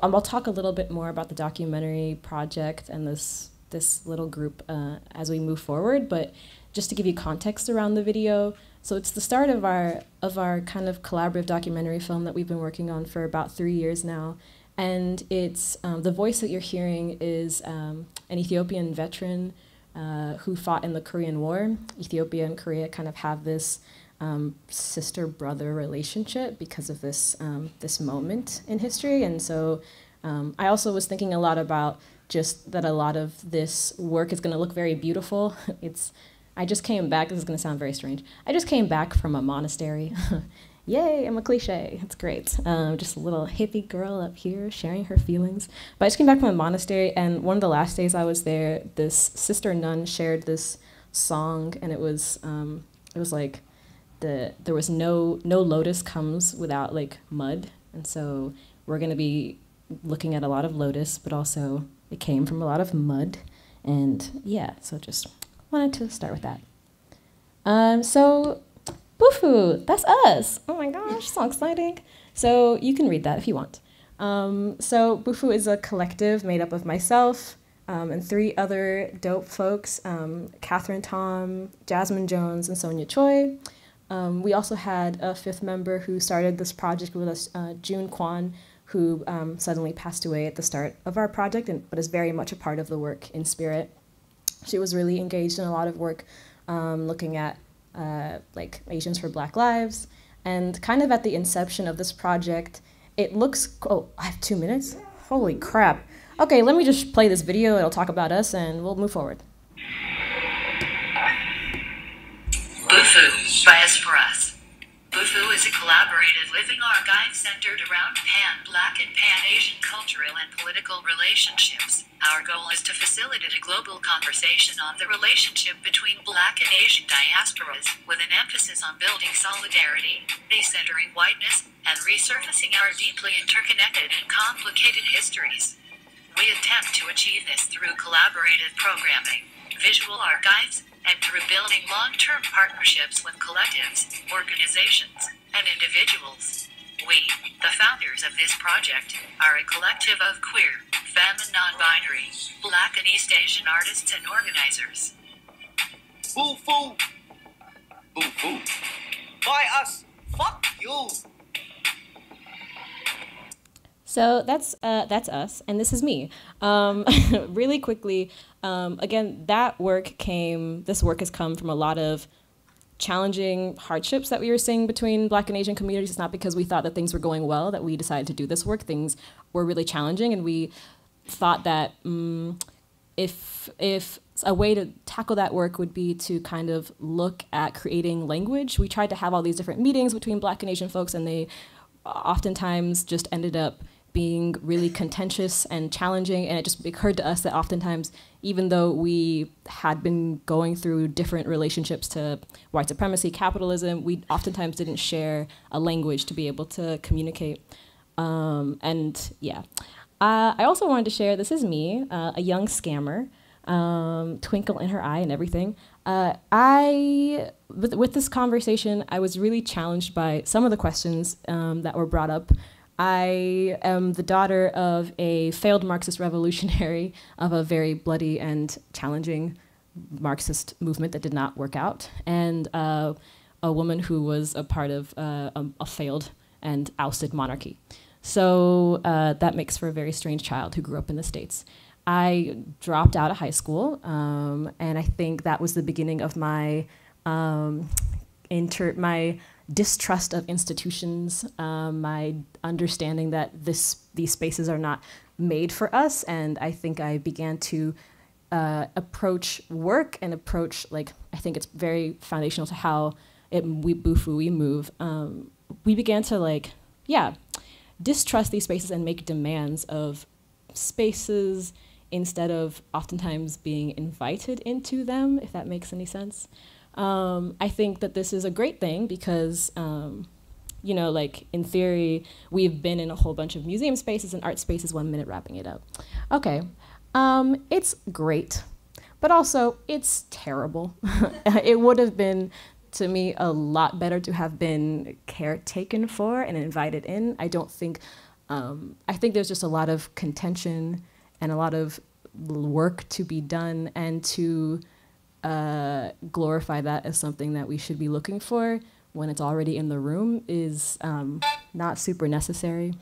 um, I'll talk a little bit more about the documentary project and this this little group uh, as we move forward. But just to give you context around the video, so it's the start of our of our kind of collaborative documentary film that we've been working on for about three years now, and it's um, the voice that you're hearing is um, an Ethiopian veteran uh, who fought in the Korean War. Ethiopia and Korea kind of have this um, sister brother relationship because of this um, this moment in history, and so um, I also was thinking a lot about just that a lot of this work is going to look very beautiful. (laughs) It's I just came back. This is going to sound very strange. I just came back from a monastery. (laughs) Yay, I'm a cliche. It's great. Um, just a little hippie girl up here sharing her feelings. But I just came back from a monastery, and one of the last days I was there, this sister nun shared this song, and it was um, it was like the there was no no lotus comes without like mud, and so we're gonna be looking at a lot of lotus, but also it came from a lot of mud, and yeah, so just wanted to start with that. Um, so Bufu, that's us. Oh my gosh, so exciting. So you can read that if you want. Um, so Bufu is a collective made up of myself um, and three other dope folks, um, Catherine Tom, Jasmine Jones, and Sonia Choi. Um, we also had a fifth member who started this project with us, uh, June Kwan, who um, suddenly passed away at the start of our project, and, but is very much a part of the work in spirit. She was really engaged in a lot of work um, looking at uh, like Asians for Black Lives, and kind of at the inception of this project, it looks. Oh, I have two minutes. Holy crap! Okay, let me just play this video. It'll talk about us, and we'll move forward. Bufu by us for us. Bufu Bufu is a collaborative living archive centered around Pan Black and Pan Asian cultural and political relationships. Our goal is to facilitate a global conversation on the relationship between Black and Asian diasporas, with an emphasis on building solidarity, decentering whiteness, and resurfacing our deeply interconnected and complicated histories. We attempt to achieve this through collaborative programming, visual archives, and through building long-term partnerships with collectives, organizations, and individuals. We, the founders of this project, are a collective of queer, femme and non-binary, black and East Asian artists and organizers. Boo foo! Boo foo! By us! Fuck you! So that's uh, that's us, and this is me. Um, (laughs) really quickly, um, again, that work came. This work has come from a lot of challenging hardships that we were seeing between Black and Asian communities. It's not because we thought that things were going well that we decided to do this work. Things were really challenging, and we thought that um, if if a way to tackle that work would be to kind of look at creating language. We tried to have all these different meetings between Black and Asian folks, and they oftentimes just ended up being really contentious and challenging. And it just occurred to us that oftentimes, even though we had been going through different relationships to white supremacy, capitalism, we oftentimes didn't share a language to be able to communicate. Um, and yeah. Uh, I also wanted to share this is me, uh, a young scammer, um, twinkle in her eye and everything. Uh, I, with, with, this conversation, I was really challenged by some of the questions um, that were brought up I am the daughter of a failed Marxist revolutionary (laughs) of a very bloody and challenging Marxist movement that did not work out, and uh, a woman who was a part of uh, a, a, failed and ousted monarchy. So uh, that makes for a very strange child who grew up in the States. I dropped out of high school, um, and I think that was the beginning of my um, inter my distrust of institutions, um, my understanding that this these spaces are not made for us, and I think I began to uh, approach work and approach like I think it's very foundational to how it we we move. Um, we began to like yeah distrust these spaces and make demands of spaces instead of oftentimes being invited into them, if that makes any sense. Um, I think that this is a great thing because, um, you know, like in theory, we've been in a whole bunch of museum spaces and art spaces. One minute wrapping it up. Okay, um, it's great, but also it's terrible. (laughs) it would have been to me a lot better to have been caretaken for and invited in. I don't think. Um, I think there's just a lot of contention and a lot of work to be done and to uh, glorify that as something that we should be looking for when it's already in the room is um, not super necessary.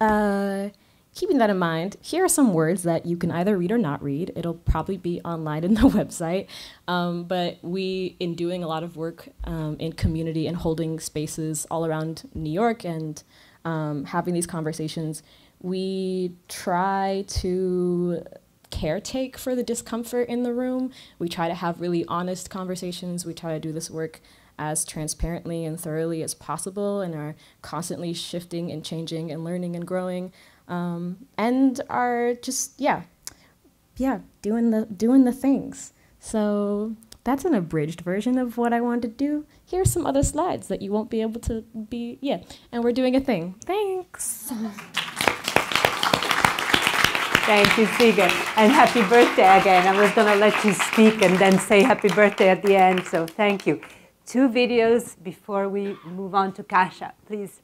Uh, keeping that in mind, here are some words that you can either read or not read. It'll probably be online in the (laughs) website. Um, but we, in doing a lot of work um, in community and holding spaces all around New York and um, having these conversations, we try to caretake for the discomfort in the room. We try to have really honest conversations. We try to do this work as transparently and thoroughly as possible and are constantly shifting and changing and learning and growing. Um, and are just yeah yeah doing the doing the things. So that's an abridged version of what i wanted to do. Here's some other slides that you won't be able to be yeah and we're doing a thing. Thanks (laughs) Thank you, Tsige. And happy birthday again. I was going to let you speak and then say happy birthday at the end, so thank you. Two videos before we move on to Kasia, please.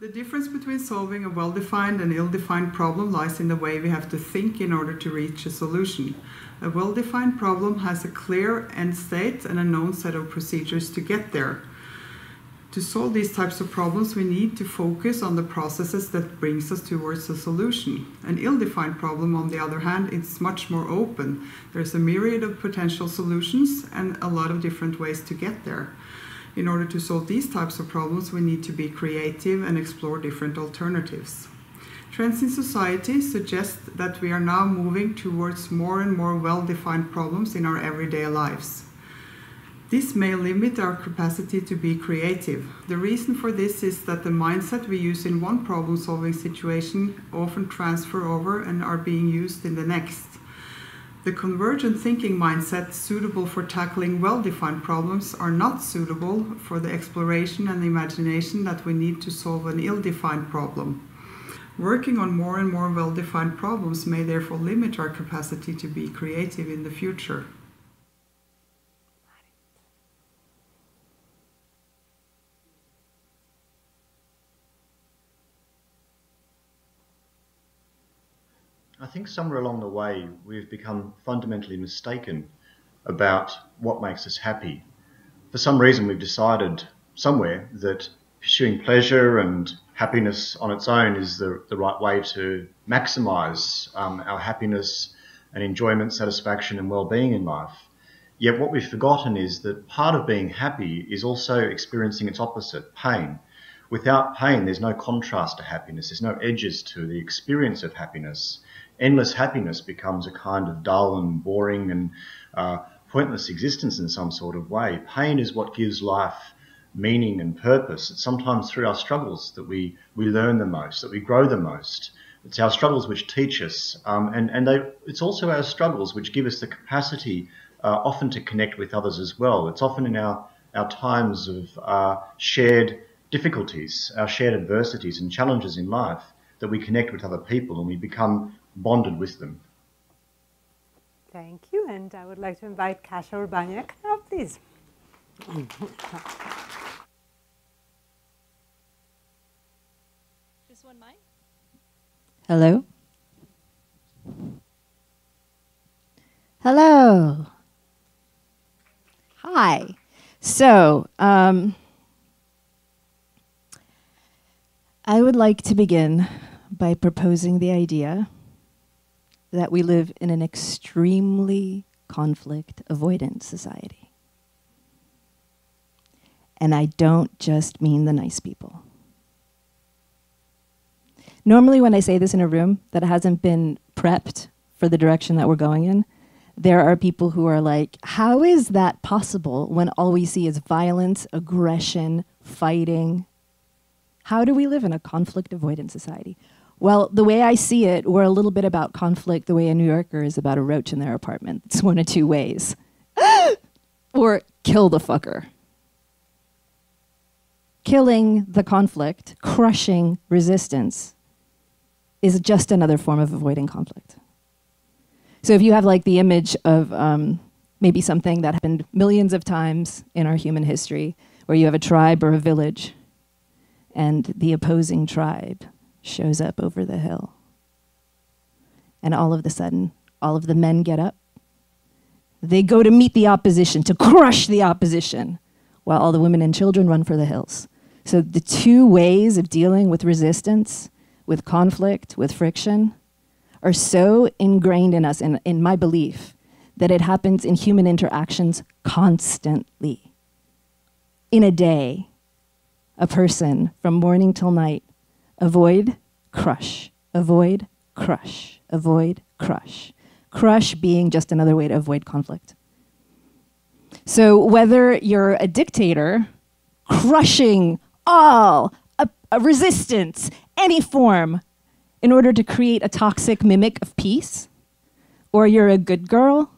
The difference between solving a well-defined and ill-defined problem lies in the way we have to think in order to reach a solution. A well-defined problem has a clear end state and a known set of procedures to get there. To solve these types of problems, we need to focus on the processes that brings us towards a solution. An ill-defined problem, on the other hand, is much more open. There's a myriad of potential solutions and a lot of different ways to get there. In order to solve these types of problems, we need to be creative and explore different alternatives. Trends in society suggest that we are now moving towards more and more well defined problems in our everyday lives. This may limit our capacity to be creative. The reason for this is that the mindset we use in one problem solving situation often transfer over and are being used in the next. The convergent thinking mindset suitable for tackling well defined problems are not suitable for the exploration and imagination that we need to solve an ill defined problem. Working on more and more well defined problems may therefore limit our capacity to be creative in the future. I think somewhere along the way we've become fundamentally mistaken about what makes us happy. For some reason, we've decided somewhere that pursuing pleasure and happiness on its own is the, the right way to maximize um, our happiness and enjoyment, satisfaction, and well being in life. Yet, what we've forgotten is that part of being happy is also experiencing its opposite, pain. Without pain, there's no contrast to happiness, there's no edges to the experience of happiness. Endless happiness becomes a kind of dull and boring and uh, pointless existence in some sort of way. Pain is what gives life meaning and purpose. It's sometimes through our struggles that we, we learn the most, that we grow the most. It's our struggles which teach us, um, and, and they, it's also our struggles which give us the capacity uh, often to connect with others as well. It's often in our, our times of uh, shared difficulties, our shared adversities and challenges in life that we connect with other people and we become bonded with them. Thank you, and I would like to invite Kasia Urbaniak now, please. (laughs) Just one mic. Hello? Hello. Hi. So, um, I would like to begin by proposing the idea that we live in an extremely conflict avoidant society. And I don't just mean the nice people. Normally, when I say this in a room that hasn't been prepped for the direction that we're going in, there are people who are like, How is that possible when all we see is violence, aggression, fighting? How do we live in a conflict avoidant society? Well, the way I see it, we're a little bit about conflict the way a New Yorker is about a roach in their apartment. It's one of two ways. (gasps) or kill the fucker. Killing the conflict, crushing resistance, is just another form of avoiding conflict. So if you have like the image of um, maybe something that happened millions of times in our human history, where you have a tribe or a village, and the opposing tribe shows up over the hill. And all of a sudden, all of the men get up. They go to meet the opposition, to crush the opposition, while all the women and children run for the hills. So, the two ways of dealing with resistance, with conflict, with friction, are so ingrained in us, in, in my belief, that it happens in human interactions constantly. In a day, a person from morning till night Avoid, crush. Avoid, crush. Avoid, crush. Crush being just another way to avoid conflict. So whether you're a dictator, crushing all, resistance, any form, in order to create a toxic mimic of peace, or you're a good girl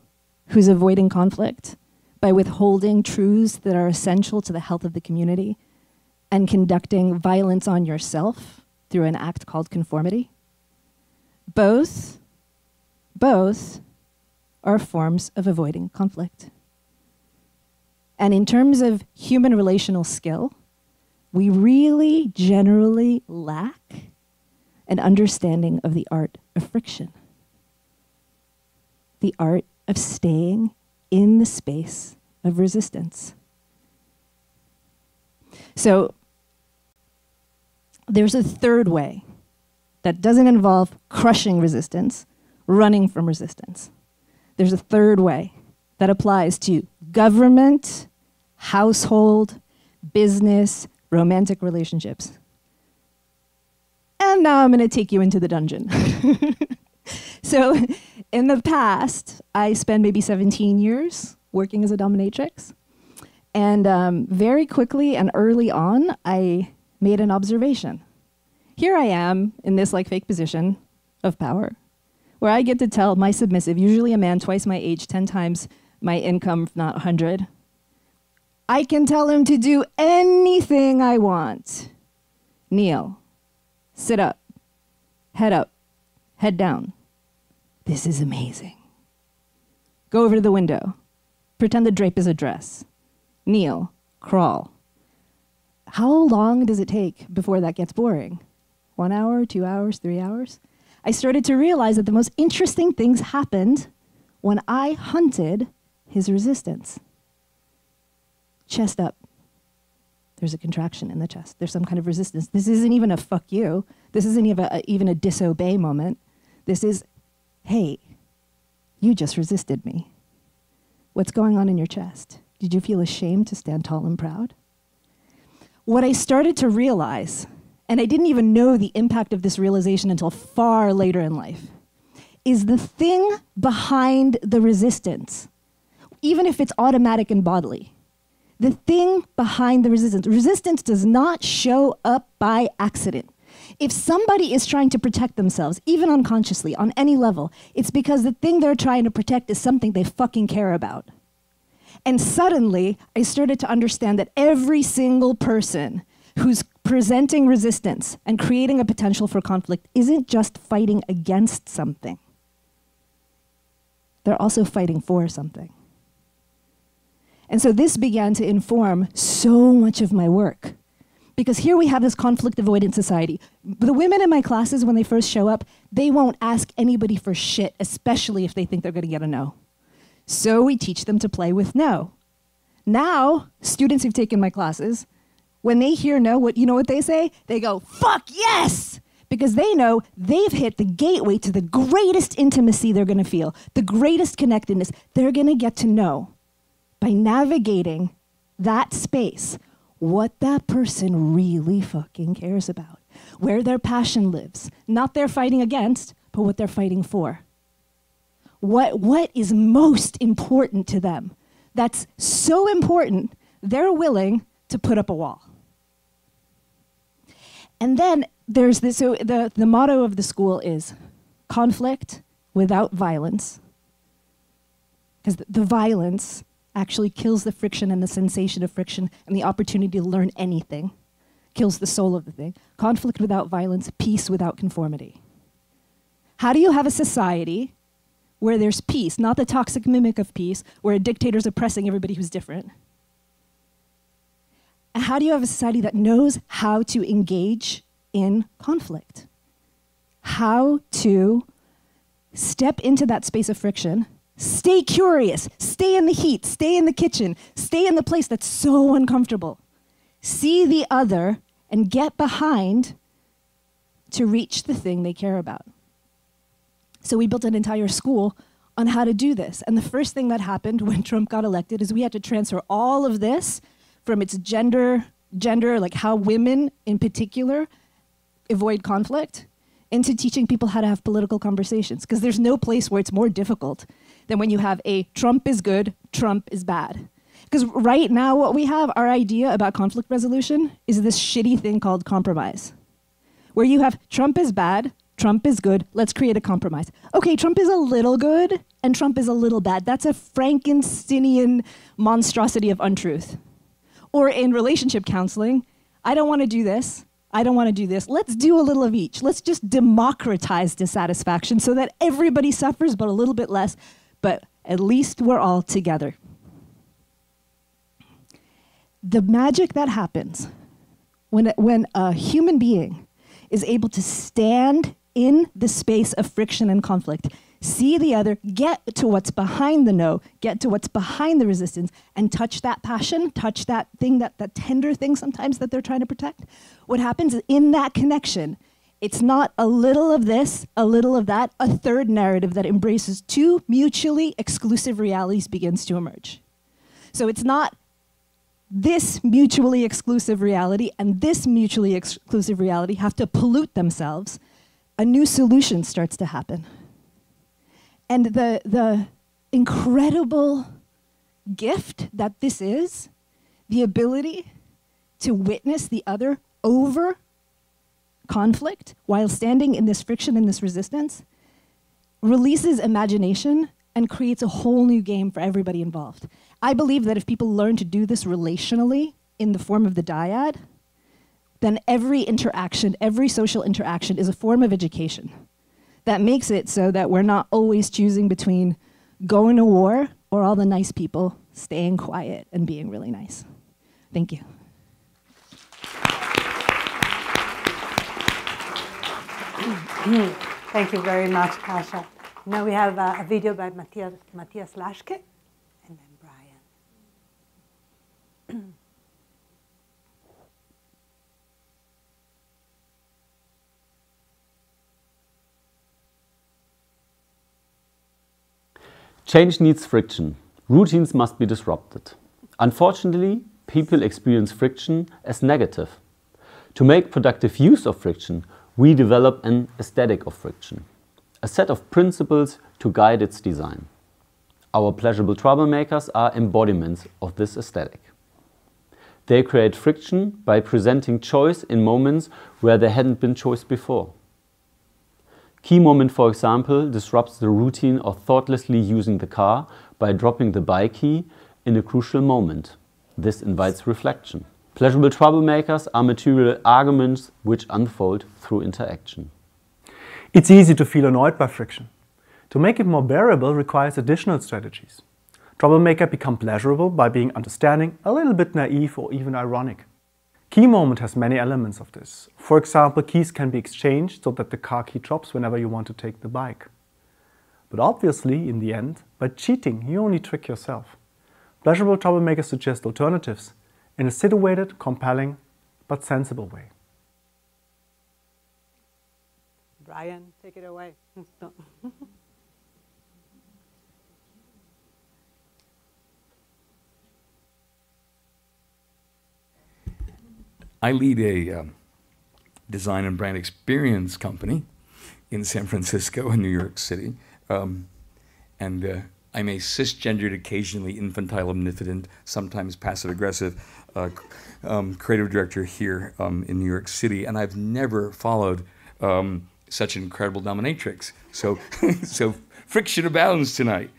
who's avoiding conflict by withholding truths that are essential to the health of the community and conducting violence on yourself through an act called conformity. Both, both are forms of avoiding conflict. And in terms of human relational skill, we really generally lack an understanding of the art of friction, the art of staying in the space of resistance. So, there's a third way that doesn't involve crushing resistance, running from resistance. There's a third way that applies to government, household, business, romantic relationships. And now I'm going to take you into the dungeon. (laughs) so, in the past, I spent maybe 17 years working as a dominatrix. And um, very quickly and early on, I made an observation. Here I am in this like fake position of power, where I get to tell my submissive, usually a man twice my age, 10 times my income, not 100, I can tell him to do anything I want. Kneel, sit up, head up, head down. This is amazing. Go over to the window. Pretend the drape is a dress. Kneel, crawl. How long does it take before that gets boring? One hour, two hours, three hours? I started to realize that the most interesting things happened when I hunted his resistance. Chest up. There's a contraction in the chest. There's some kind of resistance. This isn't even a fuck you. This isn't even a, even a disobey moment. This is, hey, you just resisted me. What's going on in your chest? Did you feel ashamed to stand tall and proud? What I started to realize, and I didn't even know the impact of this realization until far later in life, is the thing behind the resistance, even if it's automatic and bodily. The thing behind the resistance. Resistance does not show up by accident. If somebody is trying to protect themselves, even unconsciously, on any level, it's because the thing they're trying to protect is something they fucking care about. And suddenly, I started to understand that every single person who's presenting resistance and creating a potential for conflict isn't just fighting against something, they're also fighting for something. And so this began to inform so much of my work. Because here we have this conflict avoidance society. The women in my classes, when they first show up, they won't ask anybody for shit, especially if they think they're going to get a no. So we teach them to play with no. Now, students who've taken my classes, when they hear no, what you know what they say? They go, "Fuck yes!" Because they know they've hit the gateway to the greatest intimacy they're going to feel, the greatest connectedness. They're going to get to know by navigating that space what that person really fucking cares about, where their passion lives, not their fighting against, but what they're fighting for. What, what is most important to them? That's so important, they're willing to put up a wall. And then there's this so the, the motto of the school is conflict without violence. Because the, the violence actually kills the friction and the sensation of friction and the opportunity to learn anything, kills the soul of the thing. Conflict without violence, peace without conformity. How do you have a society where there's peace, not the toxic mimic of peace, where a dictator's oppressing everybody who's different? How do you have a society that knows how to engage in conflict? How to step into that space of friction Stay curious. Stay in the heat. Stay in the kitchen. Stay in the place that's so uncomfortable. See the other and get behind to reach the thing they care about. So we built an entire school on how to do this. And the first thing that happened when (laughs) Trump got elected is we had to transfer all of this from its gender gender like how women in particular avoid conflict into teaching people how to have political conversations because there's no place where it's more difficult than when you have a Trump is good, Trump is bad. Because right now, what we have, our idea about conflict resolution, is this shitty thing called compromise, where you have Trump is bad, Trump is good, let's create a compromise. Okay, Trump is a little good, and Trump is a little bad. That's a Frankensteinian monstrosity of untruth. Or in relationship counseling, I don't want to do this. I don't want to do this. Let's do a little of each. Let's just democratize dissatisfaction so that everybody suffers, but a little bit less, but at least we're all together. The magic that happens when, when a human being is able to stand in the space of friction and conflict, see the other, get to what's behind the no, get to what's behind the resistance, and touch that passion, touch that thing, that, that tender thing sometimes that they're trying to protect. What happens is in that connection, it's not a little of this, a little of that. A third narrative that embraces two mutually exclusive realities begins to emerge. So it's not this mutually exclusive reality and this mutually exclusive reality have to pollute themselves, a new solution starts to happen. And the, the incredible gift that this is, the ability to witness the other over conflict while standing in this friction and this resistance, releases imagination and creates a whole new game for everybody involved. I believe that if people learn to do this relationally in the form of the dyad, then every interaction, every social interaction is a form of education. That makes it so that we're not always choosing between going to war or all the nice people staying quiet and being really nice. Thank you. Thank you very much, Kasia. Now we have uh, a video by Matthias, Matthias Laschke and then Brian. (clears throat) Change needs friction. Routines must be disrupted. Unfortunately, people experience friction as negative. To make productive use of friction, we develop an aesthetic of friction, a set of principles to guide its design. Our pleasurable troublemakers are embodiments of this aesthetic. They create friction by presenting choice in moments where there hadn't been choice before. Key moment, for example, disrupts the routine of thoughtlessly using the car by dropping the bike key in a crucial moment. This invites reflection. Pleasurable troublemakers are material arguments which unfold through interaction. It's easy to feel annoyed by friction. To make it more bearable requires additional strategies. Troublemaker become pleasurable by being understanding, a little bit naive or even ironic. Key moment has many elements of this. For example, keys can be exchanged so that the car key drops whenever you want to take the bike. But obviously, in the end, by cheating, you only trick yourself. Pleasurable troublemakers suggest alternatives in a situated, compelling, but sensible way. Brian, take it away. (laughs) I lead a um, design and brand experience company in San Francisco and New York City. Um, and uh, I'm a cisgendered, occasionally infantile, omnipotent, sometimes passive aggressive uh, um, creative director here um, in New York City. And I've never followed um, such an incredible dominatrix. So, (laughs) so friction abounds tonight.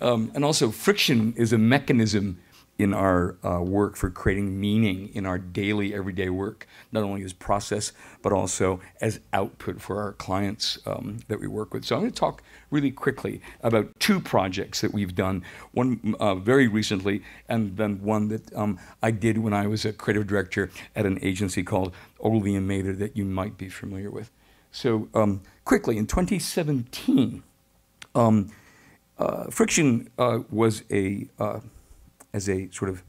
Um, and also, friction is a mechanism in our uh, work for creating meaning in our daily, everyday work, not only as process, but also as output for our clients um, that we work with. So I'm going to talk really quickly about two projects that we've done, one uh, very recently, and then one that um, I did when I was a creative director at an agency called Ogilvy and Mather that you might be familiar with. So um, quickly, in 2017, um, uh, Friction uh, was a uh, as a sort of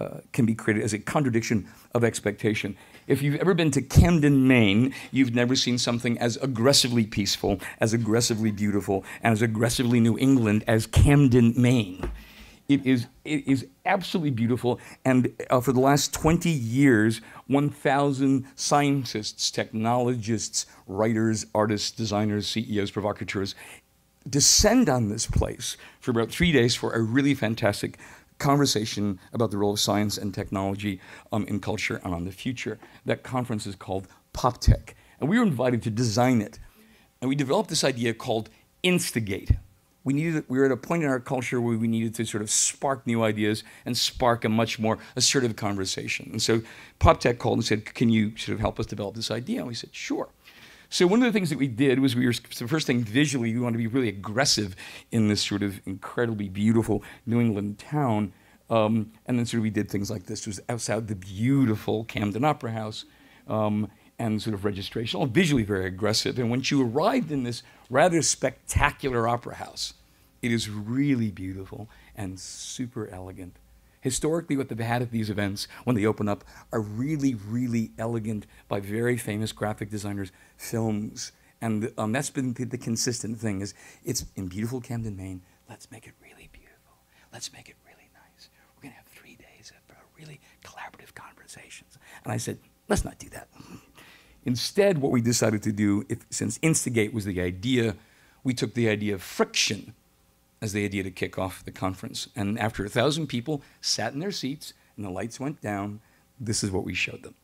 uh, can be created as a contradiction of expectation. If you've ever been to Camden, Maine, you've never seen something as aggressively peaceful, as aggressively beautiful, and as aggressively New England as Camden, Maine. It is, it is absolutely beautiful, and uh, for the last 20 years, 1,000 scientists, technologists, writers, artists, designers, CEOs, provocateurs descend on this place for about three days for a really fantastic conversation about the role of science and technology um, in culture and on the future. That conference is called PopTech. And we were invited to design it. And we developed this idea called Instigate. We, needed, we were at a point in our culture where we needed to sort of spark new ideas and spark a much more assertive conversation. And so PopTech called and said, Can you sort of help us develop this idea? And we said, Sure. So one of the things that we did was we were the first thing visually we wanted to be really aggressive in this sort of incredibly beautiful New England town. Um, and then sort of we did things like this. It was outside the beautiful Camden Opera House um, and sort of registration, all visually very aggressive. And once you arrived in this rather spectacular opera house, it is really beautiful and super elegant. Historically, what they've had at these events when they open up are really, really elegant by very famous graphic designers films. And um, that's been the, consistent thing is it's in beautiful Camden, Maine. Let's make it really beautiful. Let's make it really nice. We're going to have three days days of uh, really collaborative conversations. And I said, let's not do that. (laughs) Instead, what we decided to do, if, since instigate was the idea, we took the idea of friction as the idea to kick off the conference. And after a thousand people sat in their seats and the lights went down, this is what we showed them.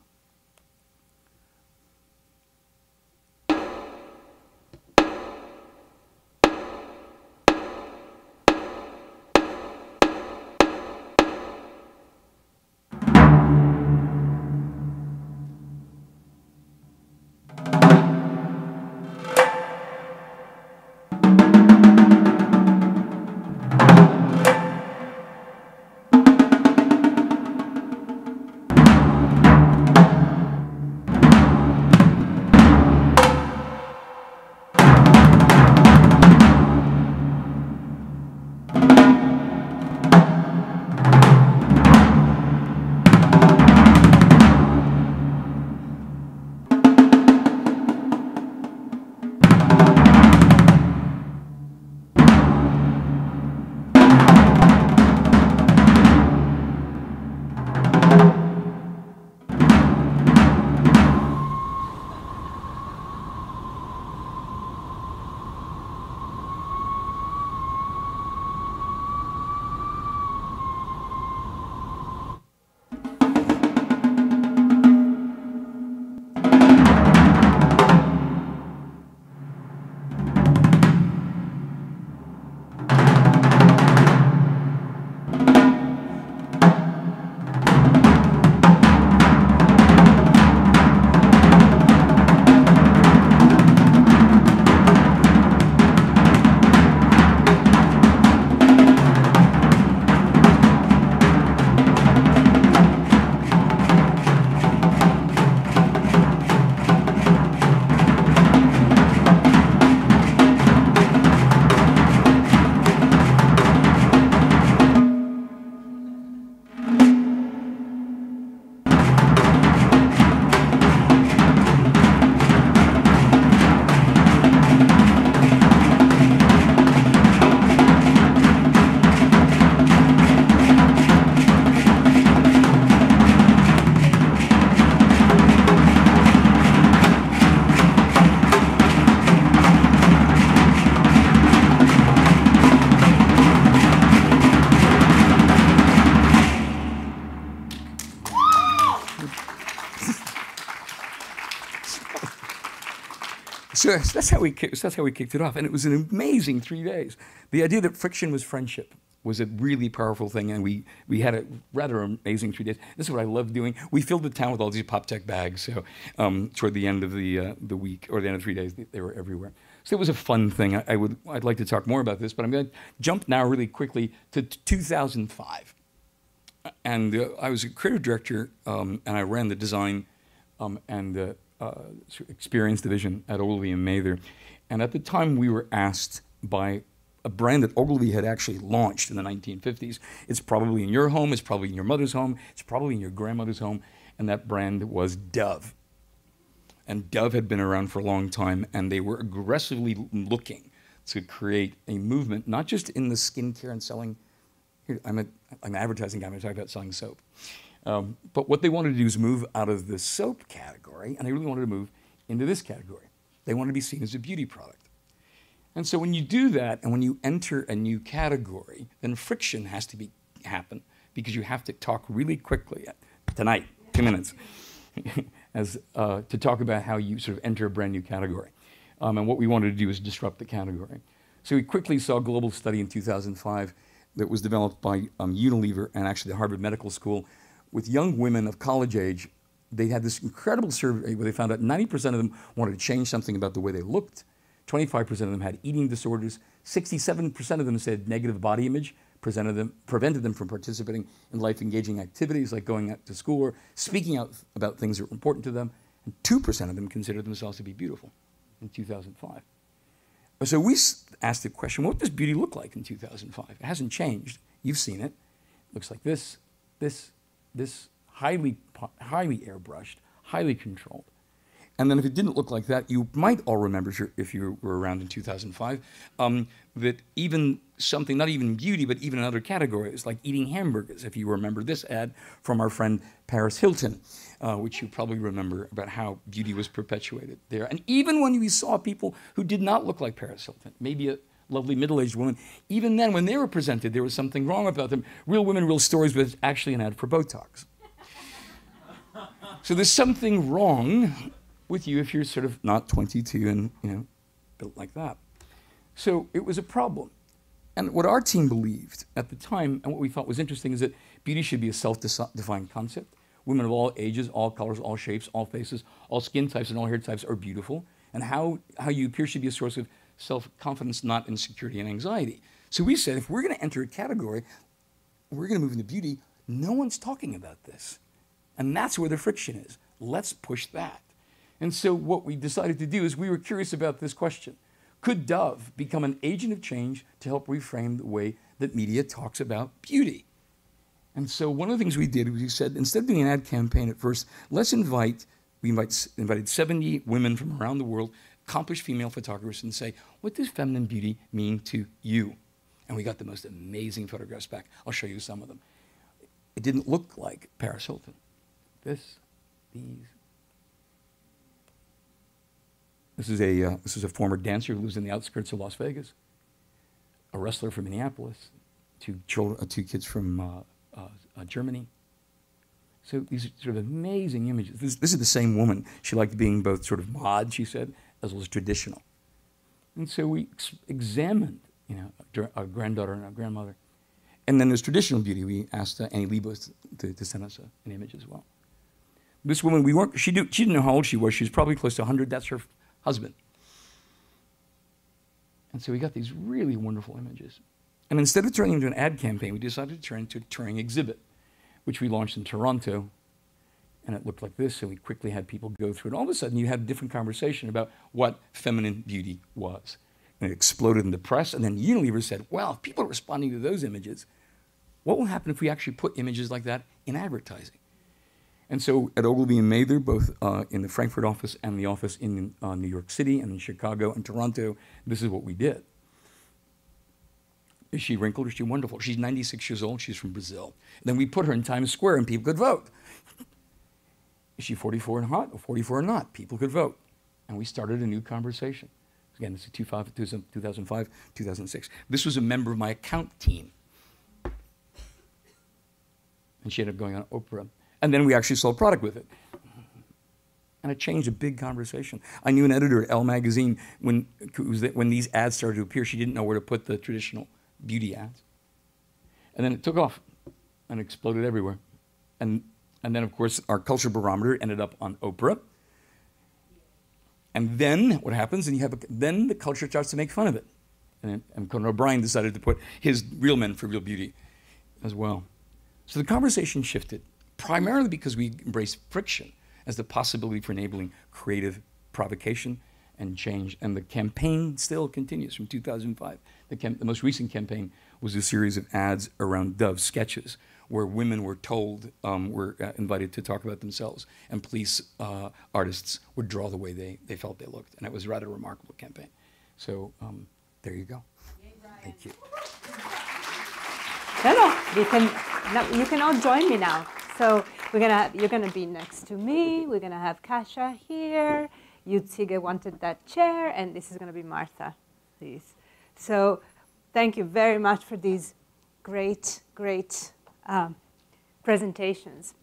So that's how we that's how we kicked it off, and it was an amazing three days. The idea that friction was friendship was a really powerful thing, and we we had a rather amazing three days. This is what I love doing. We filled the town with all these PopTech bags. So um, toward the end of the uh, the week or the end of three days, they, were everywhere. So it was a fun thing. I, I, would I'd like to talk more about this, but I'm going to jump now really quickly to 2005. And uh, I was a creative director, um, and I ran the design um, and uh, Uh, experience division at Ogilvy and Mather. And at the time, we were asked by a brand that Ogilvy had actually launched in the 1950s. It's probably in your home, it's probably in your mother's home, it's probably in your grandmother's home, and that brand was Dove. And Dove had been around for a long time, and they were aggressively looking to create a movement, not just in the skincare and selling. I'm, a, I'm an advertising guy, I'm going to talk about selling soap. Um, but what they wanted to do is move out of the soap category, and they really wanted to move into this category. They wanted to be seen as a beauty product. And so when you do that, and when you enter a new category, then friction has to be happen because you have to talk really quickly tonight, two minutes, (laughs) as uh, to talk about how you sort of enter a brand new category. Um, and what we wanted to do is disrupt the category. So we quickly saw a global study in 2005 that was developed by um, Unilever and actually the Harvard Medical School with young women of college age, they had this incredible survey where they found out 90% of them wanted to change something about the way they looked, 25% of them had eating disorders, 67% of them said negative body image presented them, prevented them from participating in life engaging activities like going out to school or speaking out about things that were important to them, and 2% of them considered themselves to be beautiful in 2005. So we asked the question what does beauty look like in 2005? It hasn't changed. You've seen it. It looks like this, this, this highly, highly airbrushed, highly controlled. And then if it didn't look like that, you might all remember, if you were around in 2005, um, that even something, not even beauty, but even in other categories, like eating hamburgers, if you remember this ad from our friend Paris Hilton, uh, which you probably remember about how beauty was perpetuated there. And even when we saw people who did not look like Paris Hilton, maybe a lovely middle-aged woman, even then when they were presented, there was something wrong about them. Real Women, Real Stories was actually an ad for Botox. So there's something wrong with you if you're sort of not 22 and you know built like that. So it was a problem. And what our team believed at the time, and what we thought was interesting, is that beauty should be a self-defined concept. Women of all ages, all colors, all shapes, all faces, all skin types, and all hair types are beautiful. And how, how you appear should be a source of self-confidence, not insecurity and anxiety. So we said, if we're going to enter a category, we're going to move into beauty. No one's talking about this. And that's where the friction is. Let's push that. And so what we decided to do is we were curious about this question. Could Dove become an agent of change to help reframe the way that media talks about beauty? And so one of the things we did was we said, instead of doing an ad campaign at first, let's invite, we invite, invited 70 women from around the world, accomplished female photographers, and say, what does feminine beauty mean to you? And we got the most amazing photographs back. I'll show you some of them. It didn't look like Paris Hilton. This, these. This is a, uh, this is a former dancer who lives in the outskirts of Las Vegas, a wrestler from Minneapolis, two, children, uh, two kids from uh, uh, uh, Germany. So these are sort of amazing images. This, this is the same woman. She liked being both sort of mod, she said, as well as traditional. And so we ex- examined, you know, our granddaughter and our grandmother. And then there's traditional beauty. We asked uh, Annie Leibovitz to, to send us a, an image as well. This woman, we weren't, she, do, she didn't know how old she was. She was probably close to 100. That's her husband. And so we got these really wonderful images. And instead of turning into an ad campaign, we decided to turn into a touring exhibit, which we launched in Toronto. And it looked like this, so we quickly had people go through it. All of a sudden, you had a different conversation about what feminine beauty was. And it exploded in the press, and then Unilever said, well, if people are responding to those images, what will happen if we actually put images like that in advertising? And so at Ogilvy and Mather, both uh, in the Frankfurt office and the office in uh, New York City and in Chicago and Toronto, this is what we did. Is she wrinkled? Is she wonderful? She's 96 years old. She's from Brazil. And then we put her in Times Square and people could vote. Is she 44 and hot or 44 and not? People could vote. And we started a new conversation. Again, this is 2005, 2006. This was a member of my account team. And she ended up going on Oprah. And then we actually sold product with it. And it changed a big conversation. I knew an editor at Elle magazine when, when these ads started to appear, she didn't know where to put the traditional beauty ads. And then it took off and exploded everywhere. And, and then, of course, our culture barometer ended up on Oprah. And then what happens? And you have a, then the culture starts to make fun of it. And, and Conan O'Brien decided to put his Real Men for Real Beauty as well. So the conversation shifted, primarily because we embraced friction as the possibility for enabling creative provocation and change. And the campaign still continues from 2005. The, the most recent campaign was a series of ads around Dove sketches where women were told, um, were uh, invited to talk about themselves, and police uh, artists would draw the way they, they felt they looked. And it was a rather remarkable campaign. So um, there you go. Thank you. No, no, we can, no, you can all join me now. So we're gonna, you're gonna be next to me. We're gonna have Kasia here. Yutsige wanted that chair, and this is gonna be Martha, please. So thank you very much for these great, great um, presentations.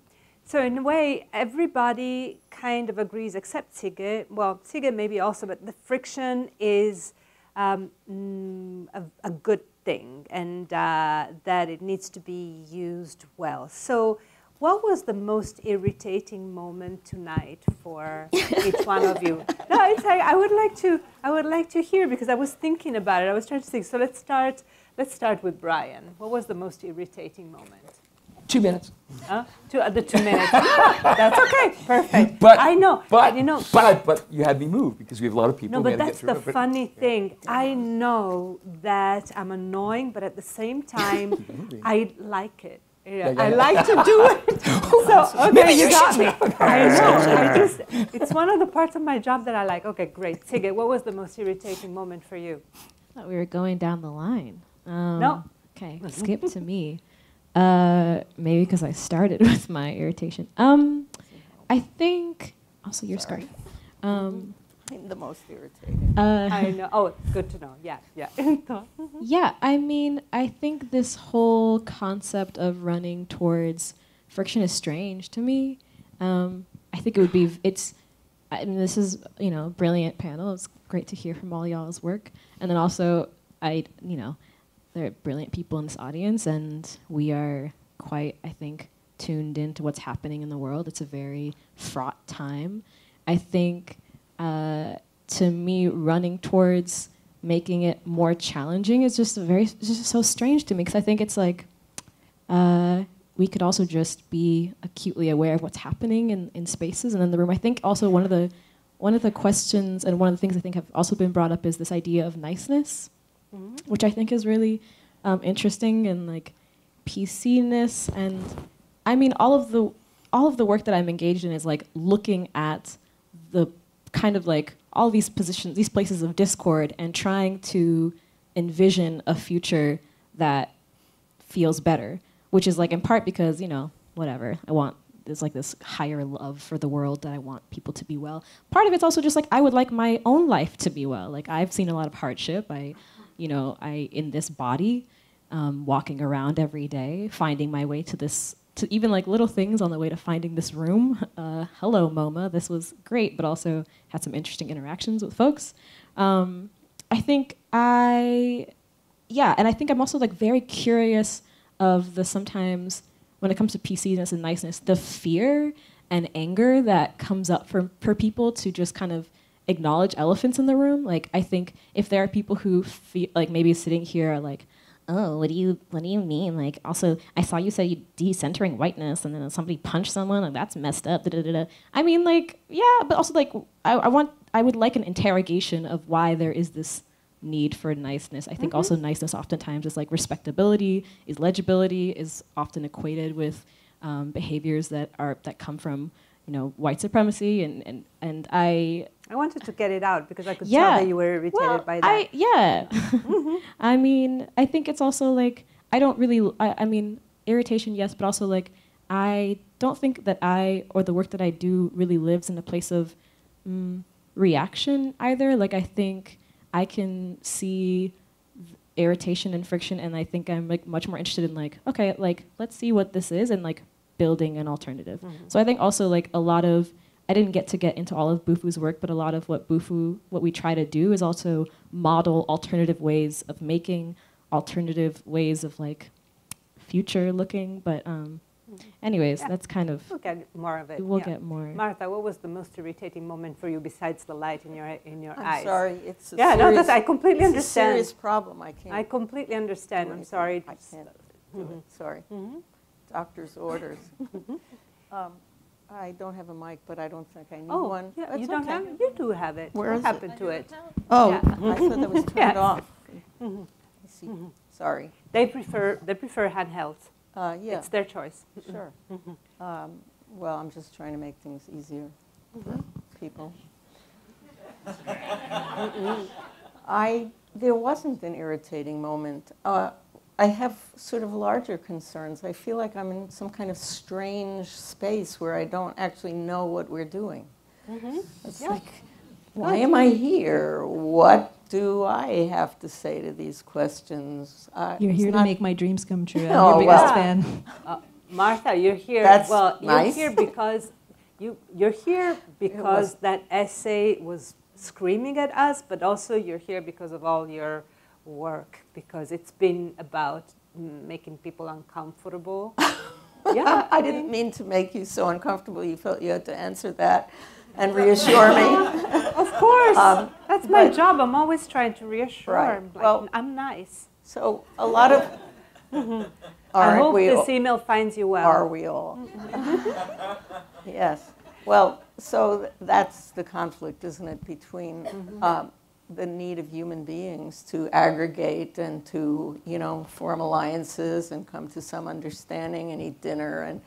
So in a way, everybody kind of agrees except Tsige. Well, Tsige maybe also, but the friction is um, mm, a, a, good thing and uh, that it needs to be used well. So what was the most irritating moment tonight for (laughs) each one of you? No, it's like, I would like to I would like to hear because I was thinking about it. I was trying to think. So let's start let's start with Brian. What was the most irritating moment? Two minutes. Huh? Two, uh, the two minutes. (laughs) That's okay. Perfect. But I know. But you know. But but you had me move because we have a lot of people. No, but that's get the it. funny thing. I know that I'm annoying, but at the same time, (laughs) I like it. Yeah, I like to do it. (laughs) so okay, Maybe you you got me. I know. I just, it's one of the parts of my job that I like. Okay, great. Tsige, what was the most irritating moment for you? I thought we were going down the line. Um, No. Okay, skip to me. Uh, maybe because I started (laughs) with my irritation. Um, I think also your scarf. Um, (laughs) I'm the most irritating. uh, I know. Oh, good to know. Yeah, yeah. (laughs) yeah, I mean, I think this whole concept of running towards friction is strange to me. Um, I think it would be, it's, I mean, this is, you know, a brilliant panel. It's great to hear from all y'all's work. And then also, I, you know, there are brilliant people in this audience, and we are quite, I think, tuned into what's happening in the world. It's a very fraught time. I think, uh, to me, running towards making it more challenging is just very just so strange to me because I think it's like uh, we could also just be acutely aware of what's happening in, in spaces and in the room. I think also one of the one of the questions and one of the things I think have also been brought up is this idea of niceness, which I think is really um, interesting and like PC-ness and I mean all of the all of the work that I'm engaged in is like looking at the kind of like all these positions, these places of discord, and trying to envision a future that feels better. Which is like in part because you know whatever I want. There's like this higher love for the world that I want people to be well. Part of it's also just like I would like my own life to be well. Like I've seen a lot of hardship. I, you know, I in this body, um, walking around every day, finding my way to this to even like little things on the way to finding this room. (laughs) Uh, hello, MoMA. This was great, but also had some interesting interactions with folks. Um, I think I, yeah, and I think I'm also like very curious of the sometimes when it comes to PC-ness and niceness, the fear and anger that comes up for, for people to just kind of acknowledge elephants in the room. Like I think if there are people who feel like maybe sitting here are like, oh, what do you what do you mean? Like also I saw you say you decentering whiteness and then somebody punched someone, like that's messed up. Da, da, da, da. I mean like, yeah, but also like I, I want I would like an interrogation of why there is this need for niceness. I think also niceness oftentimes is like respectability, is legibility, is often equated with um, behaviors that are that come from you know white supremacy and and and I I wanted to get it out because I could Yeah. tell that you were irritated well, by that. I yeah. (laughs) I mean, I think it's also like I don't really. I, I mean, irritation, yes, but also like I don't think that I or the work that I do really lives in a place of mm, reaction either. Like I think I can see irritation and friction, and I think I'm like much more interested in like okay, like let's see what this is and like building an alternative. So I think also like a lot of I didn't get to get into all of BUFU's work, but a lot of what BUFU, what we try to do is also model alternative ways of making, alternative ways of like future looking. But um, anyways, Yeah. that's kind of We'll get more of it. We'll yeah. get more. Martha, what was the most irritating moment for you besides the light in your in your I'm eyes? sorry, it's a yeah, no, that's, I completely it's a understand. serious problem. I can't I completely understand. I'm sorry. I can't do Mhm. it. Sorry. Doctor's (laughs) orders. (laughs) um, I don't have a mic, but I don't think I need Oh, one. yeah, That's you don't okay. have You do have it. Where what is it? happened to it? Oh, Yeah. I thought that was (laughs) turned Yes. off. Mhm. I see. Sorry. They prefer they prefer handheld. Uh, yeah. It's their choice. Sure. Mhm. Um, well, I'm just trying to make things easier for people. I there wasn't an irritating moment. Uh, I have sort of larger concerns. I feel like I'm in some kind of strange space where I don't actually know what we're doing. It's Yeah. like, why am I here? What do I have to say to these questions? Uh, You're it's here to make my dreams come true. I'm Oh, your biggest well. fan. (laughs) Uh, Martha, you're here. That's well, you're here because you you're here (laughs) because that essay was screaming at us, but also you're here because of all your work because it's been about making people uncomfortable. (laughs) yeah, I didn't mean to make you so uncomfortable. You felt you had to answer that and (laughs) reassure me. (laughs) of course, Um, that's my but- job. I'm always trying to reassure. Right. Like, Well- I'm nice. So a lot of. I Aren't hope we this all- email finds you well. Are we all? yes. Well, so th- that's the conflict, isn't it, between Mm-hmm. um, the need of human beings to aggregate and to, you know, form alliances and come to some understanding and eat dinner and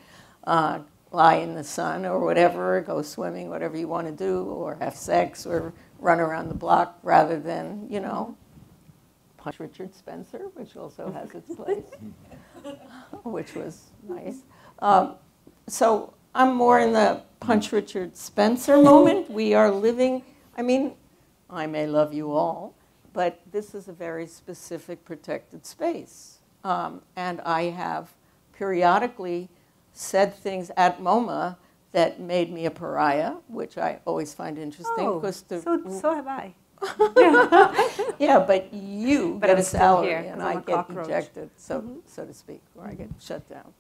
uh, lie in the sun or whatever, go swimming, whatever you want to do, or have sex or run around the block rather than, you know, punch Richard Spencer, which also has its place, (laughs) which was nice. Um, so I'm more in the punch Richard Spencer moment. We are living, I mean, I may love you all, but this is a very specific protected space. Um, and I have periodically said things at MoMA that made me a pariah, which I always find interesting. Oh, because the, so, so have I. (laughs) yeah, but you (laughs) But get I'm a salary and I get cockroach. ejected, so Mhm. so to speak, or I get shut down.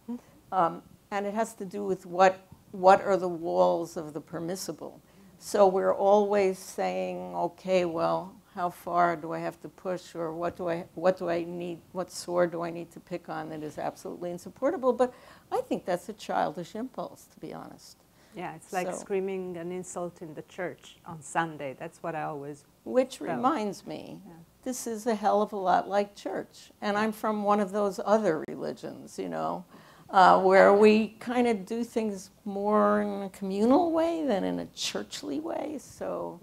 Um, and it has to do with what what are the walls of the permissible. So we're always saying, okay, well, how far do I have to push, or what do I what do I need, what sword do I need to pick on that is absolutely insupportable? But I think that's a childish impulse, to be honest. Yeah, it's like So- screaming an insult in the church on Sunday. That's what I always. Which felt. reminds me, this is a hell of a lot like church. And I'm from one of those other religions, you know, uh, where we kind of do things more in a communal way than in a churchly way. So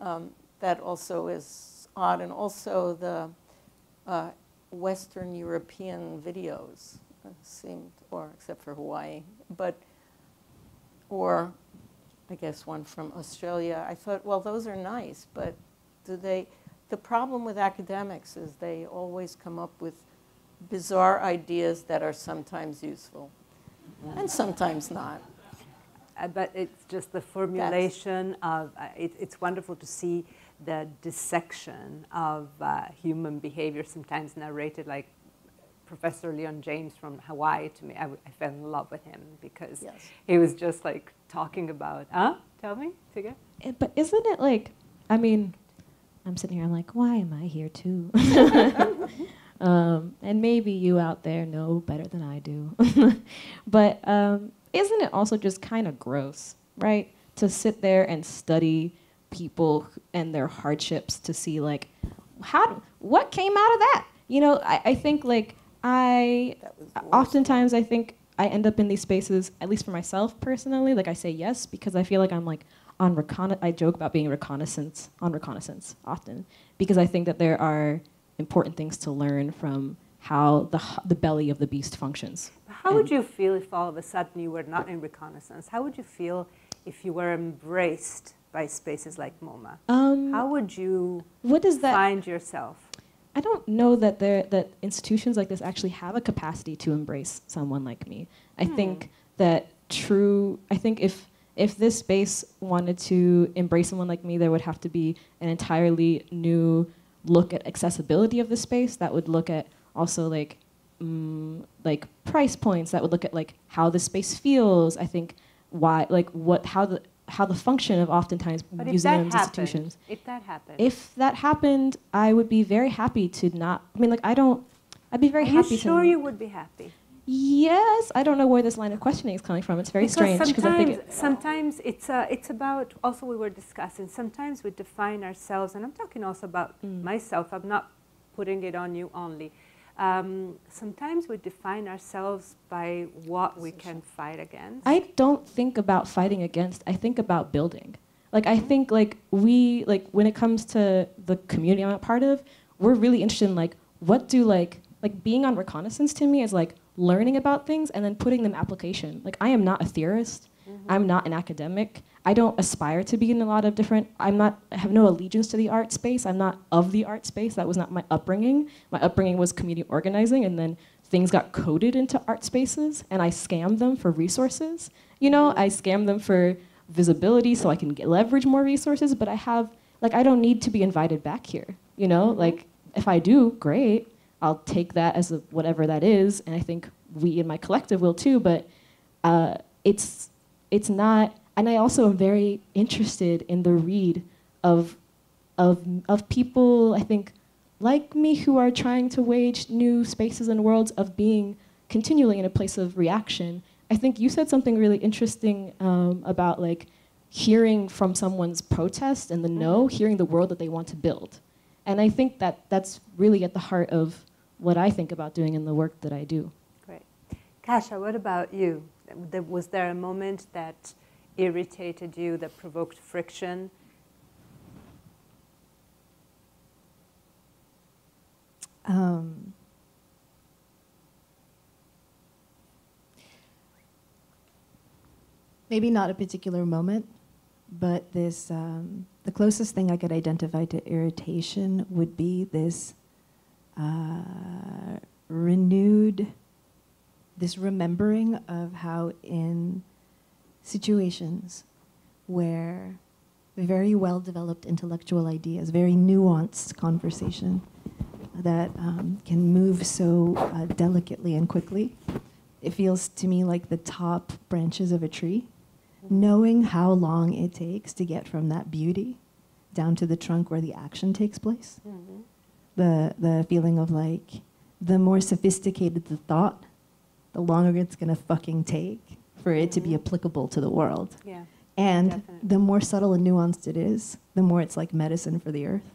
um, that also is odd. And also the uh, Western European videos uh, seemed, or except for Hawaii, but, or I guess one from Australia. I thought, well, those are nice, but do they? The problem with academics is they always come up with bizarre ideas that are sometimes useful and sometimes not. Uh, but it's just the formulation of. Uh, it, it's wonderful to see the dissection of uh, human behavior, sometimes narrated like Professor Leon James from Hawaii to me. I fell in love with him because Yes. he was just like talking about. Huh? Tell me, Tsige. Eh, But isn't it like, I mean, I'm sitting here, I'm like, why am I here too? (laughs) (laughs) um, and maybe you out there know better than I do. (laughs) but um, isn't it also just kind of gross, right? To sit there and study people and their hardships to see, like, how, what came out of that? You know, I, I think, like, I, oftentimes I think I end up in these spaces, at least for myself personally, like I say yes because I feel like I'm like on recon. I joke about being reconnaissance on reconnaissance often because I think that there are important things to learn from how the the belly of the beast functions. How would you feel if all of a sudden you were not in reconnaissance? How would you feel if you were embraced by spaces like MoMA? Um, How would you what does that find yourself? I don't know that there that institutions like this actually have a capacity to embrace someone like me. I Hmm. think that true. I think if if this space wanted to embrace someone like me, there would have to be an entirely new look at accessibility of the space. That would look at also like mm, like price points. That would look at like how the space feels. I think why like what how the how the function of oftentimes But if that museums happened, institutions if that happened, if that happened, I would be very happy to not. I mean, like, I don't. I'd be very happy. Are happy you sure to. you would be happy? Yes, I don't know where this line of questioning is coming from. It's very because strange because I think sometimes, it, sometimes it's uh, it's about also we were discussing. Sometimes we define ourselves, and I'm talking also about Mm. myself. I'm not putting it on you only. Um, sometimes we define ourselves by what we can fight against. I don't think about fighting against. I think about building. Like I think like we like when it comes to the community I'm a part of, we're really interested in like what do like like being on reconnaissance to me is like learning about things and then putting them application. Like I am not a theorist. Mm-hmm. I'm not an academic. I don't aspire to be in a lot of different. I'm not. I have no allegiance to the art space. I'm not of the art space. That was not my upbringing. My upbringing was community organizing, and then things got coded into art spaces, and I scammed them for resources. You know, I scammed them for visibility so I can get, leverage more resources. But I have like I don't need to be invited back here. You know, mm-hmm. like if I do, great. I'll take that as a, whatever that is, and I think we in my collective will too. But uh, it's it's not and i also am very interested in the read of of of people i think like me who are trying to wage new spaces and worlds of being continually in a place of reaction i think you said something really interesting um, about like hearing from someone's protest and the no, hearing the world that they want to build. And I think that that's really at the heart of what I think about doing in the work that I do. Great. Kasia, what about you? Was there a moment that irritated you, that provoked friction? Um, maybe not a particular moment, but this um, the closest thing I could identify to irritation would be this uh, renewed, this remembering of how in situations where very well developed intellectual ideas, very nuanced conversation that um, can move so uh, delicately and quickly. It feels to me like the top branches of a tree, knowing how long it takes to get from that beauty down to the trunk where the action takes place. The, the feeling of like, the more sophisticated the thought, the longer it's gonna fucking take for it to be applicable to the world. Yeah, And definitely. the more subtle and nuanced it is, the more it's like medicine for the earth.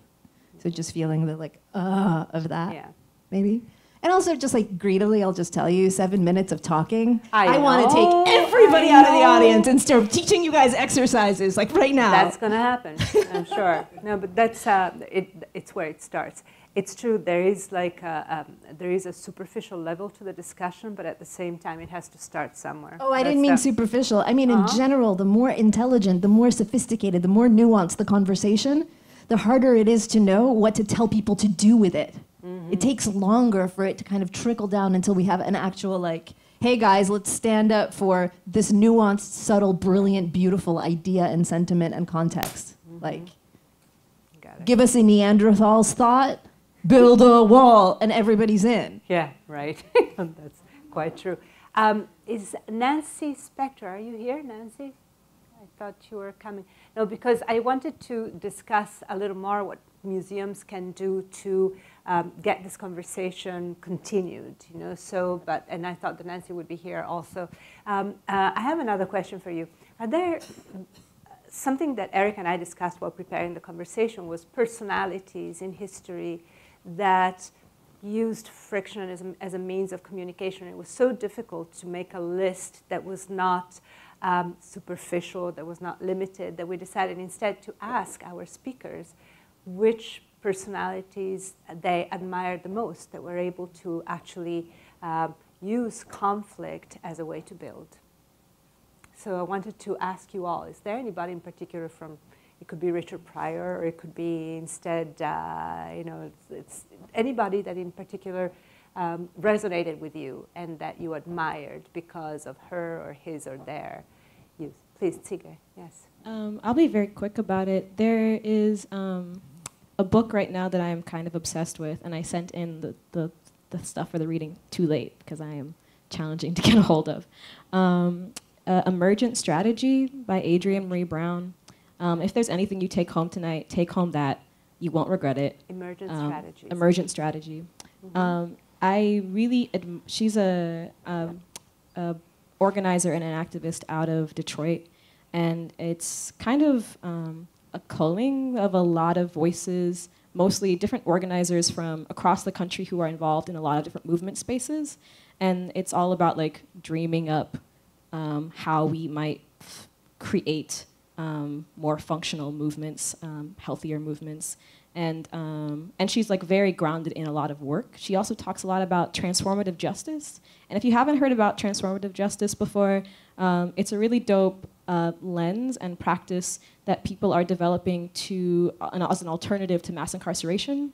So just feeling the like, uh, of that, Yeah. maybe. And also just like greedily, I'll just tell you, seven minutes of talking. I want to take everybody I out of the audience and start teaching you guys exercises like right now. That's going to happen, I'm sure. No, but that's uh, it. It's where it starts. It's true. There is like a, um, there is a superficial level to the discussion, but at the same time, it has to start somewhere. Oh, I That's didn't mean the- superficial. I mean, Uh-huh. in general, the more intelligent, the more sophisticated, the more nuanced the conversation, the harder it is to know what to tell people to do with it. Mm-hmm. It takes longer for it to kind of trickle down until we have an actual, like, hey guys, let's stand up for this nuanced, subtle, brilliant, beautiful idea and sentiment and context. Mm-hmm. Like, give us a Neanderthal's thought, build a wall, and everybody's in. Yeah, right. (laughs) That's quite true. Um, is Nancy Spector, are you here, Nancy? I thought you were coming. No, because I wanted to discuss a little more what museums can do to um, get this conversation continued, you know, so, but, and I thought that Nancy would be here also. Um, uh, I have another question for you. Are there something that Eric and I discussed while preparing the conversation was personalities in history that used friction as a, as a means of communication. It was so difficult to make a list that was not um, superficial, that was not limited, that we decided instead to ask our speakers which personalities they admired the most, that were able to actually um, use conflict as a way to build. So I wanted to ask you all, is there anybody in particular from, it could be Richard Pryor, or it could be instead, uh, you know, it's, it's anybody that in particular um, resonated with you and that you admired because of her or his or their use. Please, Tsige, yes. Um, I'll be very quick about it. There is um, a book right now that I am kind of obsessed with, and I sent in the, the, the stuff for the reading too late because I am challenging to (laughs) get a hold of. Um, uh, Emergent Strategy by Adrienne Maree Brown. Um, if there's anything you take home tonight, take home that. You won't regret it. Emergent Um, strategies. Emergent strategy. Um, I really, she's a, a, a organizer and an activist out of Detroit, and it's kind of um, a culling of a lot of voices, mostly different organizers from across the country who are involved in a lot of different movement spaces, and it's all about like dreaming up um, how we might create um, more functional movements, um, healthier movements. And, um, and she's like very grounded in a lot of work. She also talks a lot about transformative justice. And if you haven't heard about transformative justice before, um, it's a really dope uh, lens and practice that people are developing to, uh, as an alternative to mass incarceration.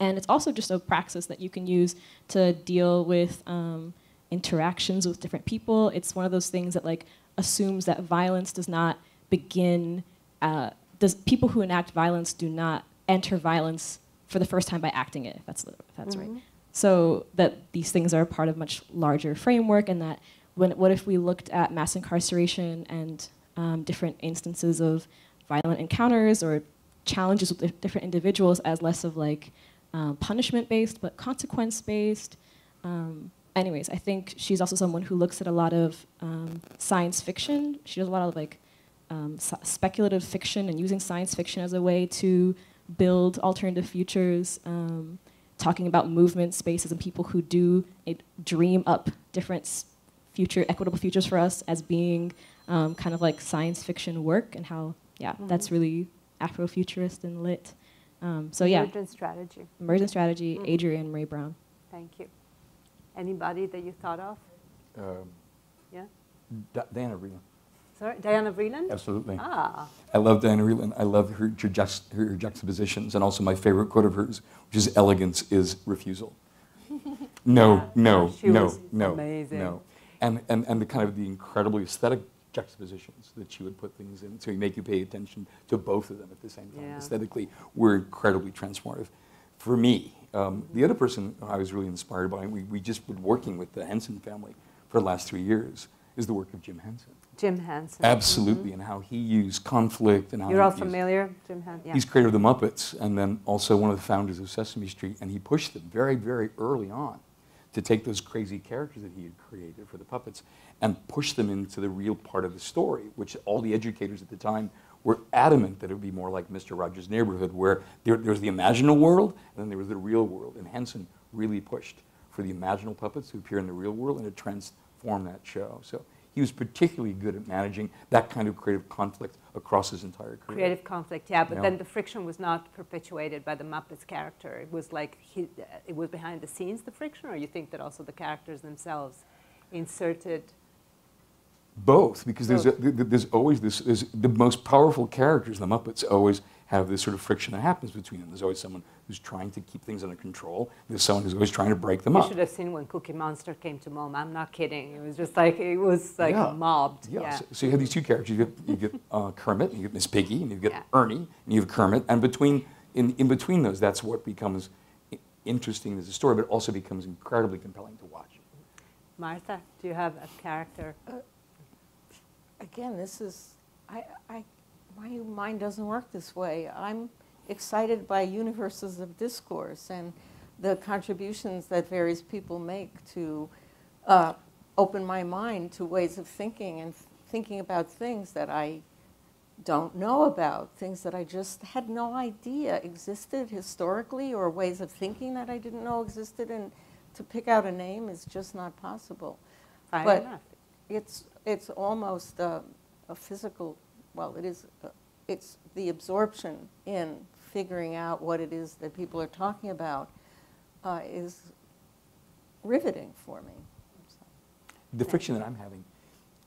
And it's also just a praxis that you can use to deal with um, interactions with different people. It's one of those things that like assumes that violence does not begin. Uh, does people who enact violence do not enter violence for the first time by acting it? If that's if that's right. Mhm. So that these things are part of much larger framework, and that when what if we looked at mass incarceration and um, different instances of violent encounters or challenges with different individuals as less of like um, punishment based but consequence based. Um, anyways, I think she's also someone who looks at a lot of um, science fiction. She does a lot of like um, speculative fiction and using science fiction as a way to build alternative futures, um, talking about movement spaces and people who do it, dream up different future, equitable futures for us as being um, kind of like science fiction work and how, yeah, that's Mhm. really Afrofuturist and lit. Um, so yeah, Emergent strategy. emergent strategy, Mhm. Adrian Ray Brown. Thank you. Anybody that you thought of? Um, Yeah. Di- Diana Vreeland. Sorry, Diana Vreeland? Absolutely. Ah. I love Diana Vreeland. I love her, her, juxt- her juxtapositions, and also my favorite quote of hers, which is "Elegance is refusal." (laughs) No, no, She no, was no, amazing. no, and, and and the kind of the incredibly aesthetic juxtapositions that she would put things in, so you make you pay attention to both of them at the same time. Yeah. Aesthetically, were incredibly transformative for me. Um, the other person I was really inspired by, we, we just been working with the Henson family for the last three years, is the work of Jim Henson. Jim Henson. Absolutely, and how he used conflict and how. You're all used- familiar, Jim Henson? Yeah. He's creator of the Muppets, and then also one of the founders of Sesame Street, and he pushed them very, very early on to take those crazy characters that he had created for the puppets and push them into the real part of the story, which all the educators at the time were adamant that it would be more like Mr. Rogers' Neighborhood, where there, there was the imaginal world and then there was the real world. And Henson really pushed for the imaginal puppets to appear in the real world and to transform that show. So he was particularly good at managing that kind of creative conflict across his entire career. Creative conflict, yeah, but Yeah. then the friction was not perpetuated by the Muppets character. It was like he, it was behind the scenes, the friction, or you think that also the characters themselves inserted Both, because there's, a, there's always this, there's the most powerful characters, the Muppets, always have this sort of friction that happens between them. There's always someone who's trying to keep things under control. There's someone who's always trying to break them You up. You should have seen when Cookie Monster came to MoMA. I'm not kidding. It was just like it was like Yeah. mobbed. Yeah, Yeah. So, so you have these two characters. You get, you get uh, Kermit, and you get Miss Piggy, and you get Yeah. Ernie, and you have Kermit. And between, in, in between those, that's what becomes interesting as a story, but also becomes incredibly compelling to watch. Martha, do you have a character? Again, this is, I, I, my mind doesn't work this way. I'm excited by universes of discourse and the contributions that various people make to uh, open my mind to ways of thinking and thinking about things that I don't know about, things that I just had no idea existed historically, or ways of thinking that I didn't know existed. And to pick out a name is just not possible. Fair but enough. it's it's almost a, a physical. Well, it is. uh it's the absorption in figuring out what it is that people are talking about uh, is riveting for me. The friction that I'm having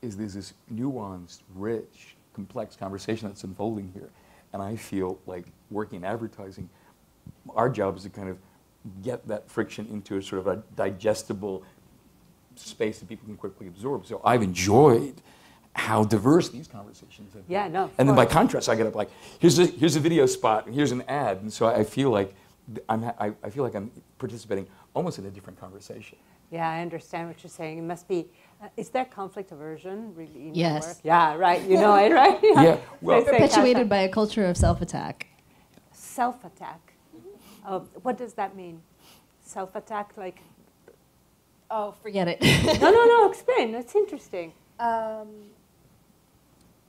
is there's this nuanced, rich, complex conversation that's unfolding here. And I feel like working in advertising, our job is to kind of get that friction into a sort of a digestible space that people can quickly absorb. So I've enjoyed how diverse these conversations have been. Yeah, no. of And then by contrast, I get up like, here's a, here's a video spot, and here's an ad. And so I feel like I'm, I, I feel like I'm participating almost in a different conversation. Yeah, I understand what you're saying. It must be. Uh, is there conflict aversion really in Yes. work? Yeah, right. You know it, (laughs) right? Yeah, well- They Perpetuated by a culture of self-attack. self-attack. Uh, what does that mean? Self-attack, like? Oh, forget it. no, no, no. (laughs) Explain. That's interesting. Um,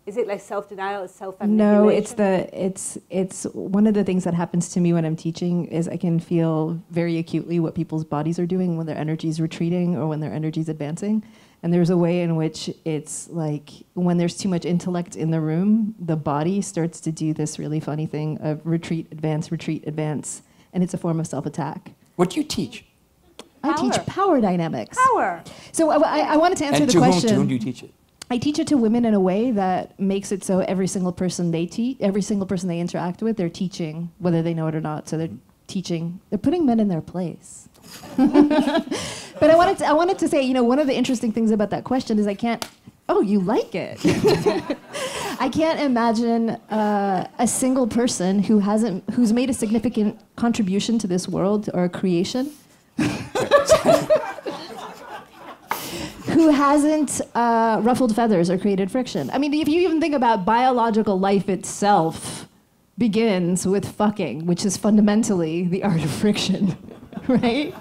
Is it like self-denial? Self No, it's the it's it's one of the things that happens to me when I'm teaching is I can feel very acutely what people's bodies are doing when their energy is retreating or when their energy is advancing. And there's a way in which it's like when there's too much intellect in the room, the body starts to do this really funny thing of retreat, advance, retreat, advance, and it's a form of self-attack. What do you teach? I teach power dynamics. Power. So I, I, I wanted to answer and the to question. Whom, to whom do you teach it? I teach it to women in a way that makes it so every single person they teach, every single person they interact with, they're teaching, whether they know it or not. So they're teaching, they're putting men in their place. (laughs) but I wanted, to, I wanted to say, you know, one of the interesting things about that question is I can't, oh, you like it. (laughs) I can't imagine uh, a single person who hasn't, who's made a significant contribution to this world or creation (laughs) who hasn't uh, ruffled feathers or created friction. I mean, if you even think about biological life itself, begins with fucking, which is fundamentally the art of friction, (laughs) right?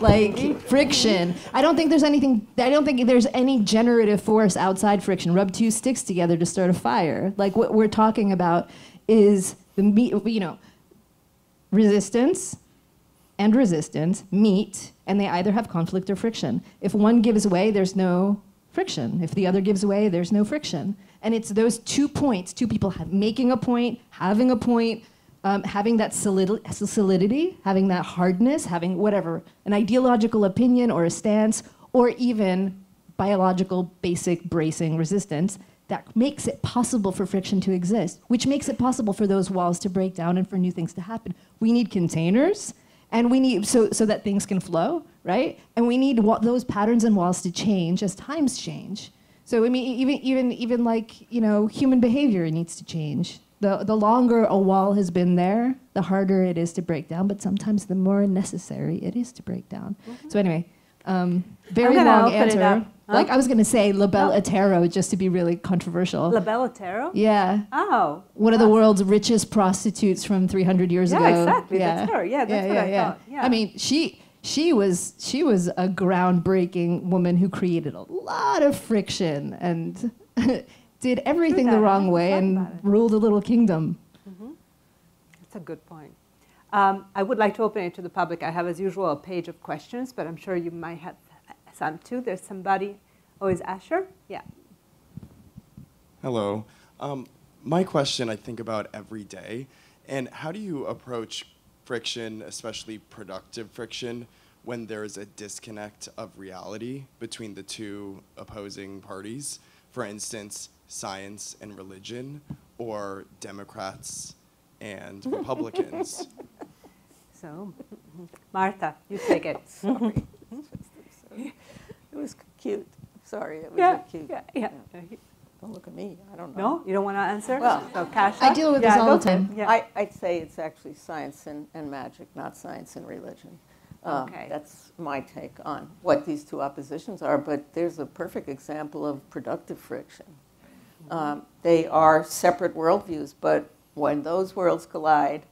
like friction. I don't think there's anything. I don't think there's any generative force outside friction. Rub two sticks together to start a fire. Like what we're talking about is the you know resistance and resistance meet, and they either have conflict or friction. If one gives way, there's no friction. If the other gives way, there's no friction. And it's those two points, two people have, making a point, having a point, um, having that solid, solidity, having that hardness, having whatever, an ideological opinion or a stance, or even biological basic bracing resistance that makes it possible for friction to exist, which makes it possible for those walls to break down and for new things to happen. We need containers, and we need so so that things can flow, right? And we need those patterns and walls to change as times change. So I mean, even even even like you know, human behavior needs to change. The the longer a wall has been there, the harder it is to break down. But sometimes the more necessary it is to break down. So anyway, um, very long answer. Huh? Like I was going to say, label Oh. Just to be really controversial. La Belle Otero? Yeah. Oh. One of the world's richest prostitutes from 300 years Yeah, ago. Yeah, exactly. That's her. Yeah, that's what I thought. Yeah. I mean, she she was she was a groundbreaking woman who created a lot of friction and (laughs) did everything the wrong way and ruled a little kingdom. That's a good point. Um, I would like to open it to the public. I have, as usual, a page of questions, but I'm sure you might have some too. There's somebody. Oh, is Asher? Yeah. Hello. Um, my question I think about every day, and how do you approach friction, especially productive friction, when there is a disconnect of reality between the two opposing parties? For instance, science and religion, or Democrats and (laughs) Republicans. So, Martha, you take it. (laughs) Sorry. It was cute. Sorry, it was Yeah, cute. yeah, yeah. Don't look at me. I don't know. No, you don't want to answer. Well, so Kasia? I deal with yeah, this all the time. Yeah. I, I'd say it's actually science and, and magic, not science and religion. Um, Okay. That's my take on what these two oppositions are, but there's a perfect example of productive friction. Um, they are separate worldviews, but when those worlds collide,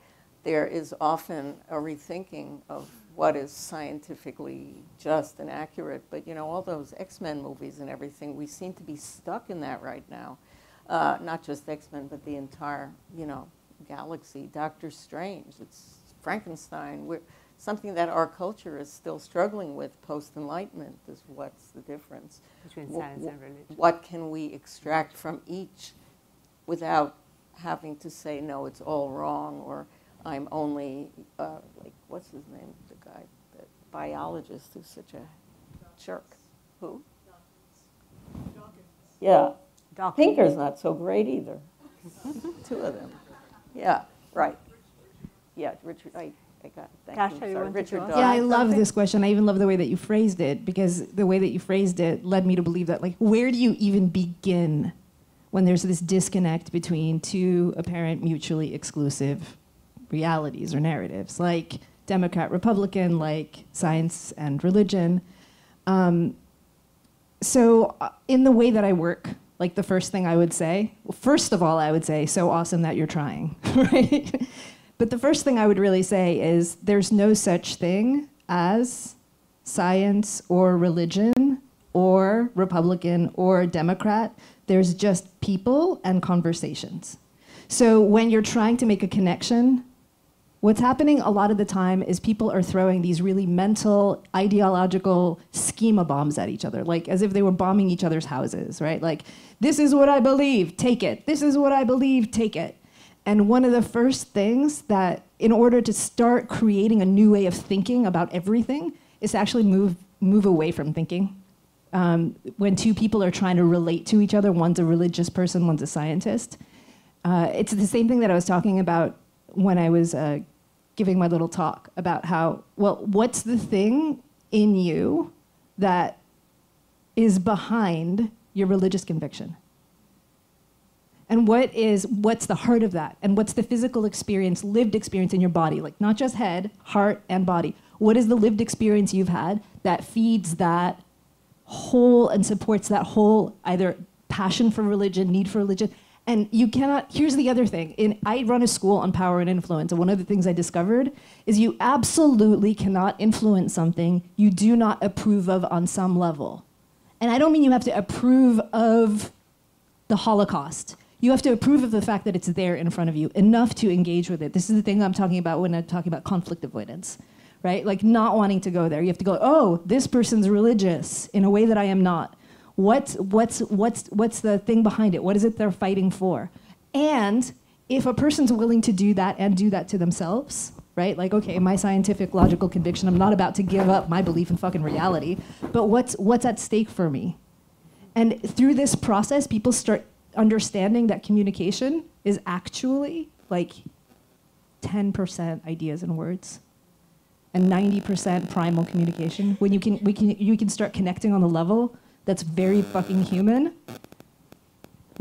there is often a rethinking of what is scientifically just and accurate. But you know, all those X Men movies and everything, we seem to be stuck in that right now. Uh, not just X Men, but the entire, you know, galaxy. Doctor Strange, it's Frankenstein. We're, something that our culture is still struggling with post Enlightenment is what's the difference? Between science wh- and religion. What can we extract from each without having to say, no, it's all wrong, or I'm only, uh, like, what's his name? The guy, the biologist who's such a jerk. Who? Yeah. Dawkins. Pinker's not so great either. (laughs) Two of them. Yeah, right. Yeah, Richard, I, I got, thank Kasia, you. you Sorry, Richard? Dawkins. Yeah, I love something? this question. I even love the way that you phrased it because the way that you phrased it led me to believe that, like, where do you even begin when there's this disconnect between two apparent mutually exclusive realities or narratives, like Democrat Republican, like science and religion? Um, so, uh, in the way that I work, like the first thing I would say, well, first of all, I would say, so awesome that you're trying, (laughs) right? But the first thing I would really say is there's no such thing as science or religion or Republican or Democrat. There's just people and conversations. So when you're trying to make a connection, what's happening a lot of the time is people are throwing these really mental, ideological schema bombs at each other, like as if they were bombing each other's houses, right? Like, this is what I believe, take it. This is what I believe, take it. And one of the first things that, in order to start creating a new way of thinking about everything, is to actually move, move away from thinking. Um, when two people are trying to relate to each other, one's a religious person, one's a scientist. Uh, it's the same thing that I was talking about when I was uh, giving my little talk about how, well, what's the thing in you that is behind your religious conviction? And what is what's the heart of that? And what's the physical experience, lived experience in your body? Like not just head, heart, and body. What is the lived experience you've had that feeds that whole and supports that whole either passion for religion, need for religion, And you cannot, here's the other thing. In, I run a school on power and influence, and one of the things I discovered is you absolutely cannot influence something you do not approve of on some level. And I don't mean you have to approve of the Holocaust. You have to approve of the fact that it's there in front of you enough to engage with it. This is the thing I'm talking about when I'm talking about conflict avoidance, right? Like not wanting to go there. You have to go, oh, this person's religious in a way that I am not. What's, what's, what's, what's the thing behind it? What is it they're fighting for? And if a person's willing to do that and do that to themselves, right? Like, okay, my scientific logical conviction, I'm not about to give up my belief in fucking reality, but what's, what's at stake for me? And through this process, people start understanding that communication is actually like 10% ideas and words and 90% primal communication. When you can, we can, you can start connecting on the level that's very fucking human.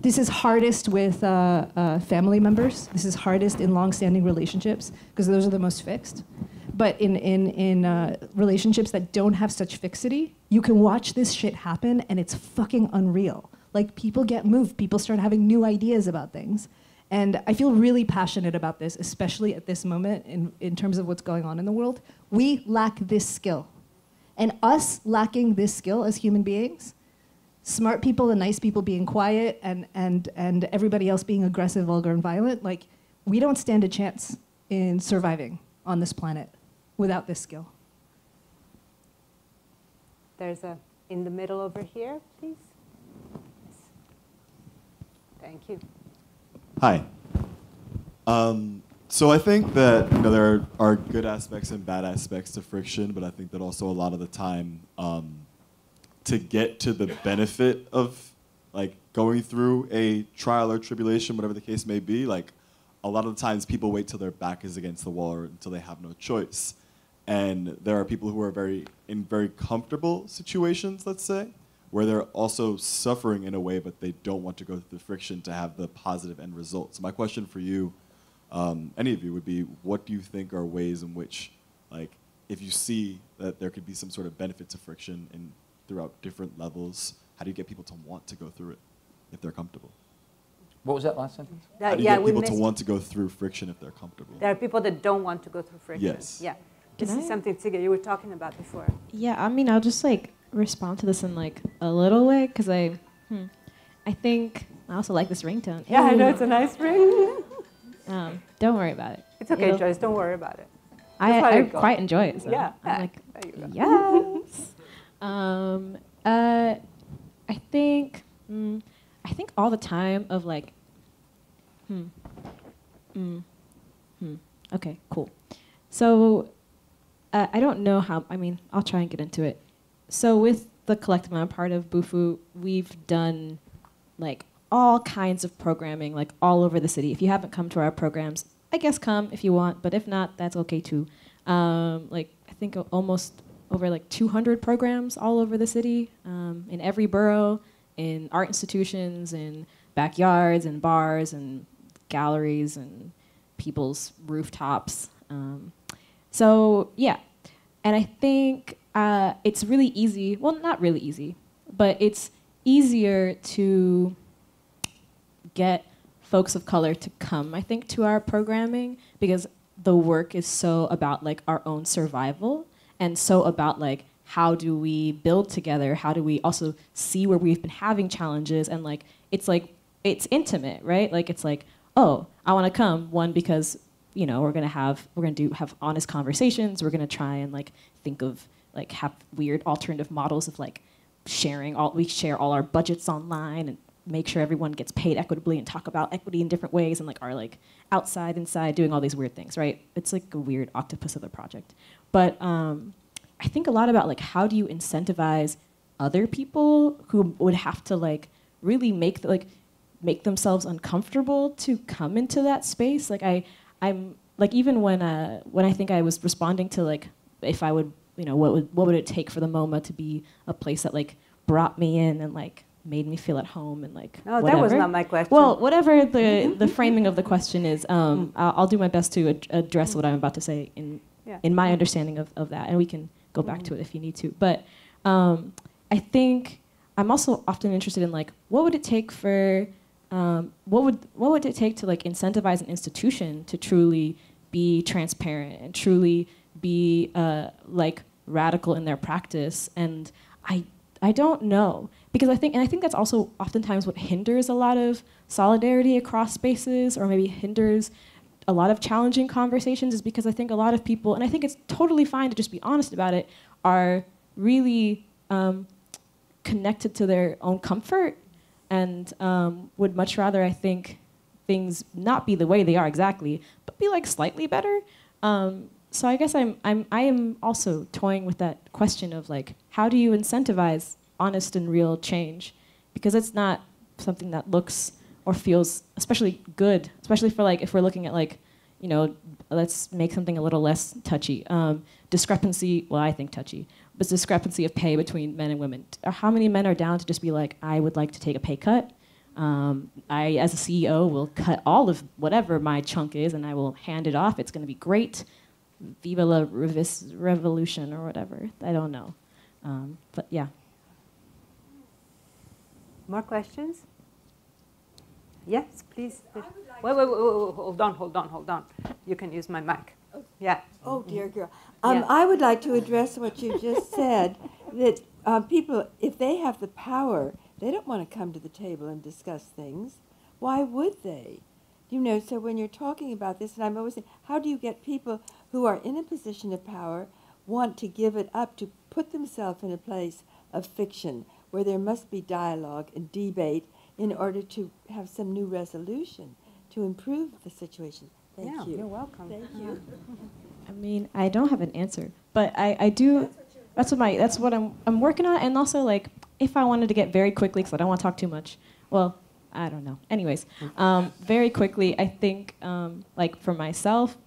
This is hardest with uh, uh, family members. This is hardest in long-standing relationships because those are the most fixed. But in in in uh, relationships that don't have such fixity, you can watch this shit happen, and it's fucking unreal. Like people get moved, people start having new ideas about things, and I feel really passionate about this, especially at this moment in in terms of what's going on in the world. We lack this skill, and us lacking this skill as human beings smart people and nice people being quiet and, and, and everybody else being aggressive, vulgar, and violent, like, we don't stand a chance in surviving on this planet without this skill. There's a in the middle over here, please. Thank you. Hi. Um, so I think that you know there are, are, good aspects and bad aspects to friction, but I think that also a lot of the time um, to get to the benefit of like going through a trial or tribulation, whatever the case may be, like a lot of times people wait till their back is against the wall or until they have no choice. And there are people who are very in very comfortable situations, let's say, where they're also suffering in a way, but they don't want to go through the friction to have the positive end result. So my question for you, um, any of you, would be: What do you think are ways in which, like, if you see that there could be some sort of benefit to friction in throughout different levels? How do you get people to want to go through it if they're comfortable? What was that last sentence? That, How do you yeah, get people to want to go through friction if they're comfortable? There are people that don't want to go through friction. Yes. Yeah. This Can is something Tsige, you were talking about before. Yeah, I mean, I'll just like respond to this in like a little way because I, hmm, I think I also like this ringtone. Yeah, I know it's a nice ring. (laughs) Um, don't worry about it. It's okay, It'll- Joyce. Don't worry about it. I, I quite enjoy it. So Yeah. I'm like, There you go. yes. Um, uh, I think, mm, I think all the time of like, hmm, mm, hmm. Okay, cool. So, uh, I don't know how. I mean, I'll try and get into it. So with the collective I'm part of, BUFU, we've done like all kinds of programming, like all over the city. If you haven't come to our programs, I guess come if you want, but if not, that's okay too. Um, like I think almost over like 200 programs all over the city, um, in every borough, in art institutions, in backyards, and bars, and galleries, and people's rooftops. Um, so yeah, and I think uh, it's really easy. Well, not really easy, but it's easier to get folks of color to come. I think to our programming because the work is so about like our own survival and so about like how do we build together? How do we also see where we've been having challenges and like it's like it's intimate, right? Like it's like oh, I want to come one because you know we're gonna have we're gonna do have honest conversations. We're gonna try and like think of like have weird alternative models of like sharing all we share all our budgets online and make sure everyone gets paid equitably and talk about equity in different ways and like are like outside inside doing all these weird things right it's like a weird octopus of a project but um, i think a lot about like how do you incentivize other people who would have to like really make the, like make themselves uncomfortable to come into that space? Like i i'm like even when uh when i think i was responding to like if i would you know what would what would it take for the MoMA to be a place that like brought me in and like made me feel at home and like No, that was not my question. well whatever the (laughs) the framing of the question is um I'll, I'll do my best to ad- address what i'm about to say in Yeah. in my understanding of, of that and we can go back to it if you need to but um i think i'm also often interested in like what would it take for um, what would what would it take to like incentivize an institution to truly be transparent and truly be uh, like radical in their practice? And I I don't know because I think and I think that's also oftentimes what hinders a lot of solidarity across spaces or maybe hinders a lot of challenging conversations is because I think a lot of people and I think it's totally fine to just be honest about it are really um, connected to their own comfort and um, would much rather, I think, things not be the way they are exactly, but be like slightly better. Um, so I guess I'm, I'm, I am also toying with that question of like, how do you incentivize honest and real change? Because it's not something that looks or feels especially good, especially for like if we're looking at like, you know, let's make something a little less touchy. Um, discrepancy, well, I think touchy, but discrepancy of pay between men and women. How many men are down to just be like, I would like to take a pay cut? Um, I, as a CEO, will cut all of whatever my chunk is and I will hand it off. It's going to be great. Viva la revis- revolution or whatever. I don't know. Um, but yeah. More questions? Yes, please. Wait, wait, wait, wait, wait, hold on, hold on, hold on. You can use my mic. Yeah. Oh, dear girl. Um, I would like to address what you just said (laughs) that uh, people, if they have the power, they don't want to come to the table and discuss things. Why would they? You know, so when you're talking about this, and I'm always saying, how do you get people who are in a position of power want to give it up to put themselves in a place of fiction where there must be dialogue and debate in order to have some new resolution to improve the situation? Thank Yeah, you. you're welcome. Thank you. I mean, I don't have an answer, but I, I do. That's what my that's what I'm I'm working on, and also like if I wanted to get very quickly, because I don't want to talk too much. Well, I don't know. Anyways, um, very quickly, I think um, like for myself,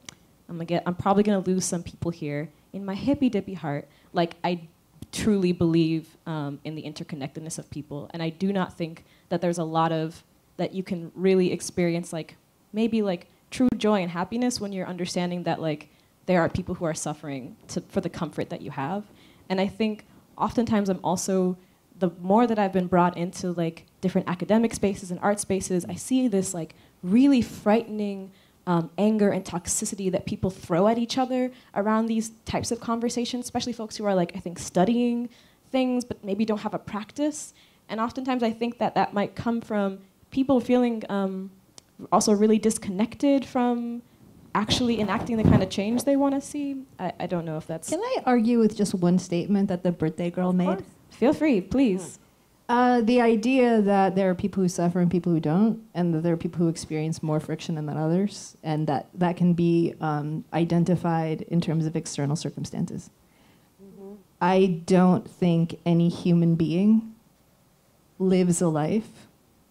I'm gonna get I'm probably gonna lose some people here. In my hippy dippy heart, like I truly believe um, in the interconnectedness of people, and I do not think that there's a lot of that you can really experience like maybe like true joy and happiness when you're understanding that like there are people who are suffering to, for the comfort that you have. And i think oftentimes i'm also the more that i've been brought into like different academic spaces and art spaces i see this like really frightening um, anger and toxicity that people throw at each other around these types of conversations especially folks who are like i think studying things but maybe don't have a practice and oftentimes i think that that might come from people feeling um, also really disconnected from actually enacting the kind of change they want to see. I, I don't know if that's. Can I argue with just one statement that the birthday girl made? Feel free, please. Uh, the idea that there are people who suffer and people who don't, and that there are people who experience more friction than others, and that that can be um, identified in terms of external circumstances. I don't think any human being lives a life,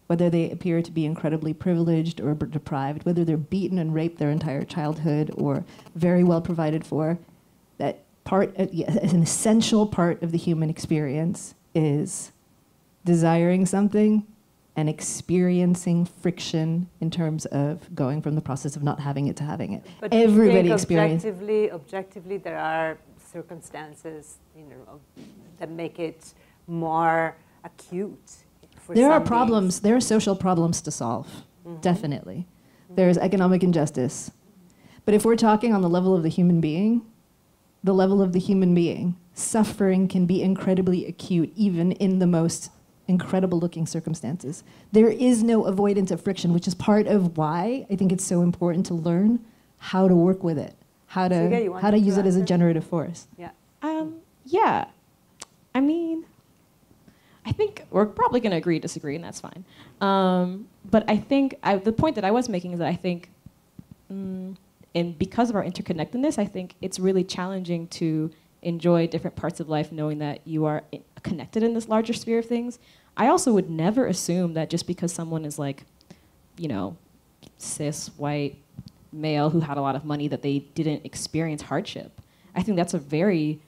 whether they appear to be incredibly privileged or deprived, whether they're beaten and raped their entire childhood or very well provided for, that part, of, yeah, (laughs) an essential part of the human experience is desiring something and experiencing friction in terms of going from the process of not having it to having it. But Everybody experiences. Objectively, objectively, there are circumstances, you know, that make it more acute. For there are some problems there are social problems to solve Mhm. definitely there's economic injustice but if we're talking on the level of the human being the level of the human being suffering can be incredibly acute even in the most incredible looking circumstances there is no avoidance of friction which is part of why i think it's so important to learn how to work with it how to Tsige, you how to wanted use to it as a generative force Yeah. Um, yeah. I mean, I think we're probably going to agree, disagree, and that's fine. Um, but I think I, the point that I was making is that I think, mm, and because of our interconnectedness, I think it's really challenging to enjoy different parts of life knowing that you are connected in this larger sphere of things. I also would never assume that just because someone is like, you know, cis, white, male who had a lot of money that they didn't experience hardship. I think that's a very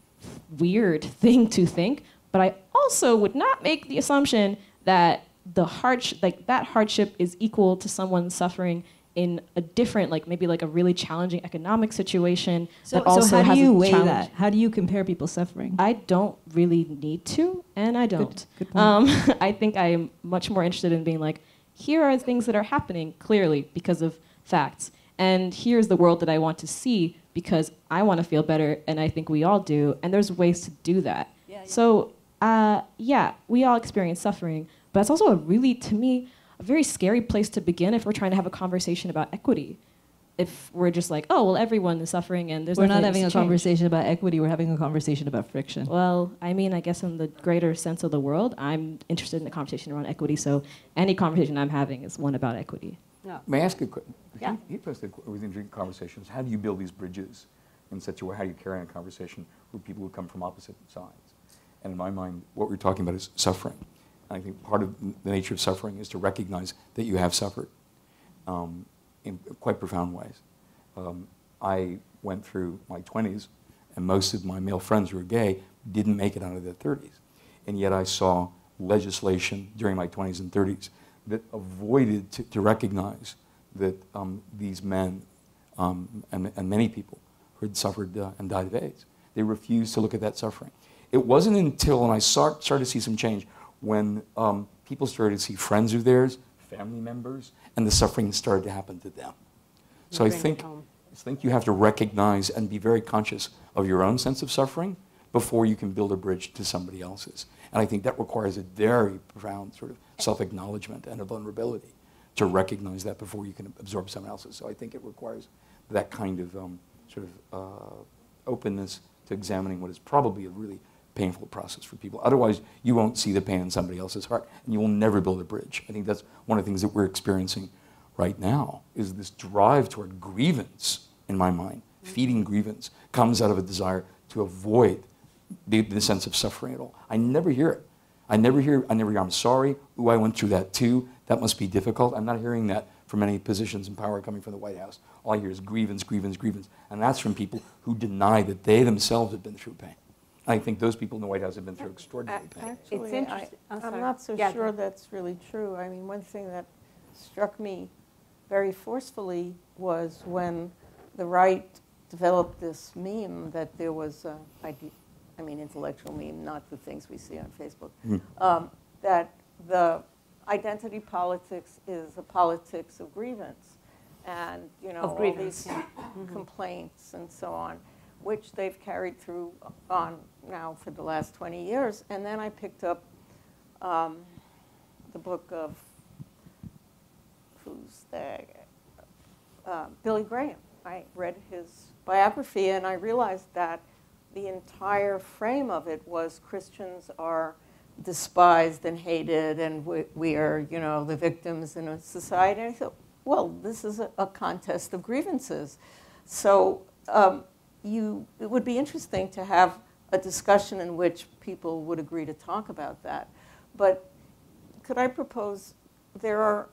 weird (laughs) thing to think, but I also would not make the assumption that the hardship like that hardship is equal to someone suffering in a different like maybe like a really challenging economic situation so, so how do you weigh challenge. that how do you compare people's suffering I don't really need to, and I don't. good point. um, (laughs) I think I am much more interested in being like, here are things that are happening clearly because of facts. And here's the world that I want to see because I want to feel better, and I think we all do. And there's ways to do that. Yeah, yeah. So, uh, yeah, we all experience suffering, but it's also a really, to me, a very scary place to begin if we're trying to have a conversation about equity. If we're just like, oh, well, everyone is suffering and there's we're not having a change. conversation about equity. We're having a conversation about friction. Well, I mean, I guess in the greater sense of the world, I'm interested in the conversation around equity. So any conversation I'm having is one about equity. No. May I ask a question? Yeah. He, he posed a qu- within drink conversations. How do you build these bridges in such a way? How do you carry on a conversation with people who come from opposite sides? And in my mind, what we're talking about is suffering. And I think part of the nature of suffering is to recognize that you have suffered um, in quite profound ways. Um, I went through my 20s, and most of my male friends who were gay didn't make it out of their 30s. And yet I saw legislation during my 20s and 30s that avoided to, to recognize that um, these men um, and, and many people who had suffered uh, and died of AIDS, they refused to look at that suffering. It wasn't until, and I saw, started to see some change, when um, people started to see friends of theirs, family members, and the suffering started to happen to them. So I think. I think you have to recognize and be very conscious of your own sense of suffering before you can build a bridge to somebody else's. And I think that requires a very profound sort of self-acknowledgement and a vulnerability to recognize that before you can absorb someone else's. So I think it requires that kind of um, sort of uh, openness to examining what is probably a really painful process for people. Otherwise, you won't see the pain in somebody else's heart, and you will never build a bridge. I think that's one of the things that we're experiencing right now is this drive toward grievance, in my mind, feeding grievance, comes out of a desire to avoid the, the sense of suffering at all. I never hear it. I never hear, I never hear, I'm sorry, ooh, I went through that too, that must be difficult. I'm not hearing that from any positions in power coming from the White House. All I hear is grievance, grievance, grievance. And that's from people who deny that they themselves have been through pain. I think those people in the White House have been through extraordinary pain. Actually, I, interesting- I'm I'm not so Yeah, sure that's really true. I mean, one thing that struck me very forcefully was when the right developed this meme that there was, a I mean, intellectual meme, not the things we see on Facebook, Mm. um, that the identity politics is a politics of grievance. And, you know, all these yeah. Mhm. complaints and so on, which they've carried through on now for the last 20 years. And then I picked up um, the book of who's the uh, Billy Graham. I read his biography and I realized that the entire frame of it was Christians are despised and hated and we, we are, you know, the victims in a society. And I thought, well, this is a, a contest of grievances. So um, you, it would be interesting to have a discussion in which people would agree to talk about that. But could I propose there are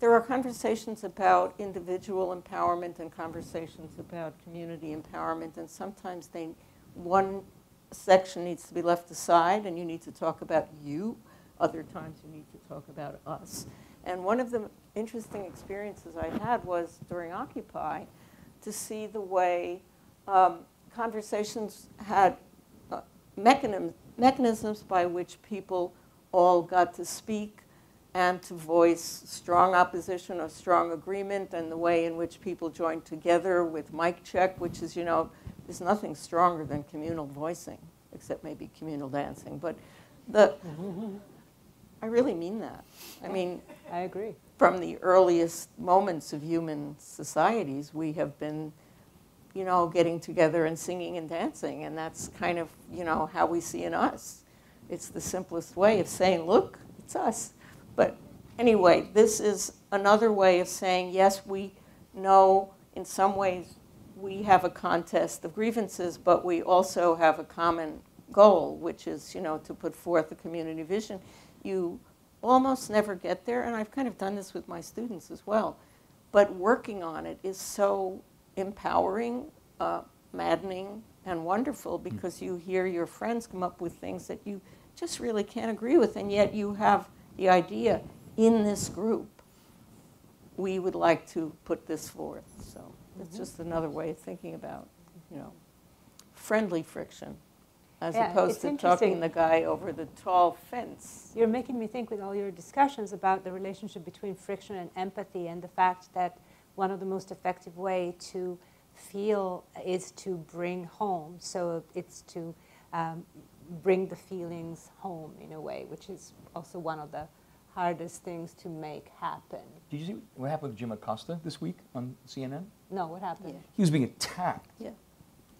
there are conversations about individual empowerment and conversations about community empowerment, and sometimes they one section needs to be left aside, and you need to talk about you. Other times you need to talk about us. And one of the interesting experiences I had was during Occupy to see the way um, conversations had uh, mechanisms, mechanisms by which people all got to speak and to voice strong opposition or strong agreement, and the way in which people joined together with mic check, which is, you know, there's nothing stronger than communal voicing, except maybe communal dancing. But the, I really mean that. I mean, I agree. From the earliest moments of human societies, we have been, you know, getting together and singing and dancing, and that's kind of, you know, how we see in us. It's the simplest way of saying, look, it's us. But anyway, this is another way of saying, yes, we know in some ways we have a contest of grievances, but we also have a common goal, which is, you know, to put forth a community vision. You almost never get there, and I've kind of done this with my students as well. But working on it is so empowering, uh, maddening, and wonderful because you hear your friends come up with things that you just really can't agree with, and yet you have the idea in this group, we would like to put this forth. So it's Mhm. just another way of thinking about, you know, friendly friction. as Yeah, opposed to interesting. talking the guy over the tall fence. You're making me think with all your discussions about the relationship between friction and empathy and the fact that one of the most effective way to feel is to bring home. So it's to um, bring the feelings home in a way, which is also one of the hardest things to make happen. Did you see what happened with Jim Acosta this week on CNN? No, what happened? He was being attacked Yeah.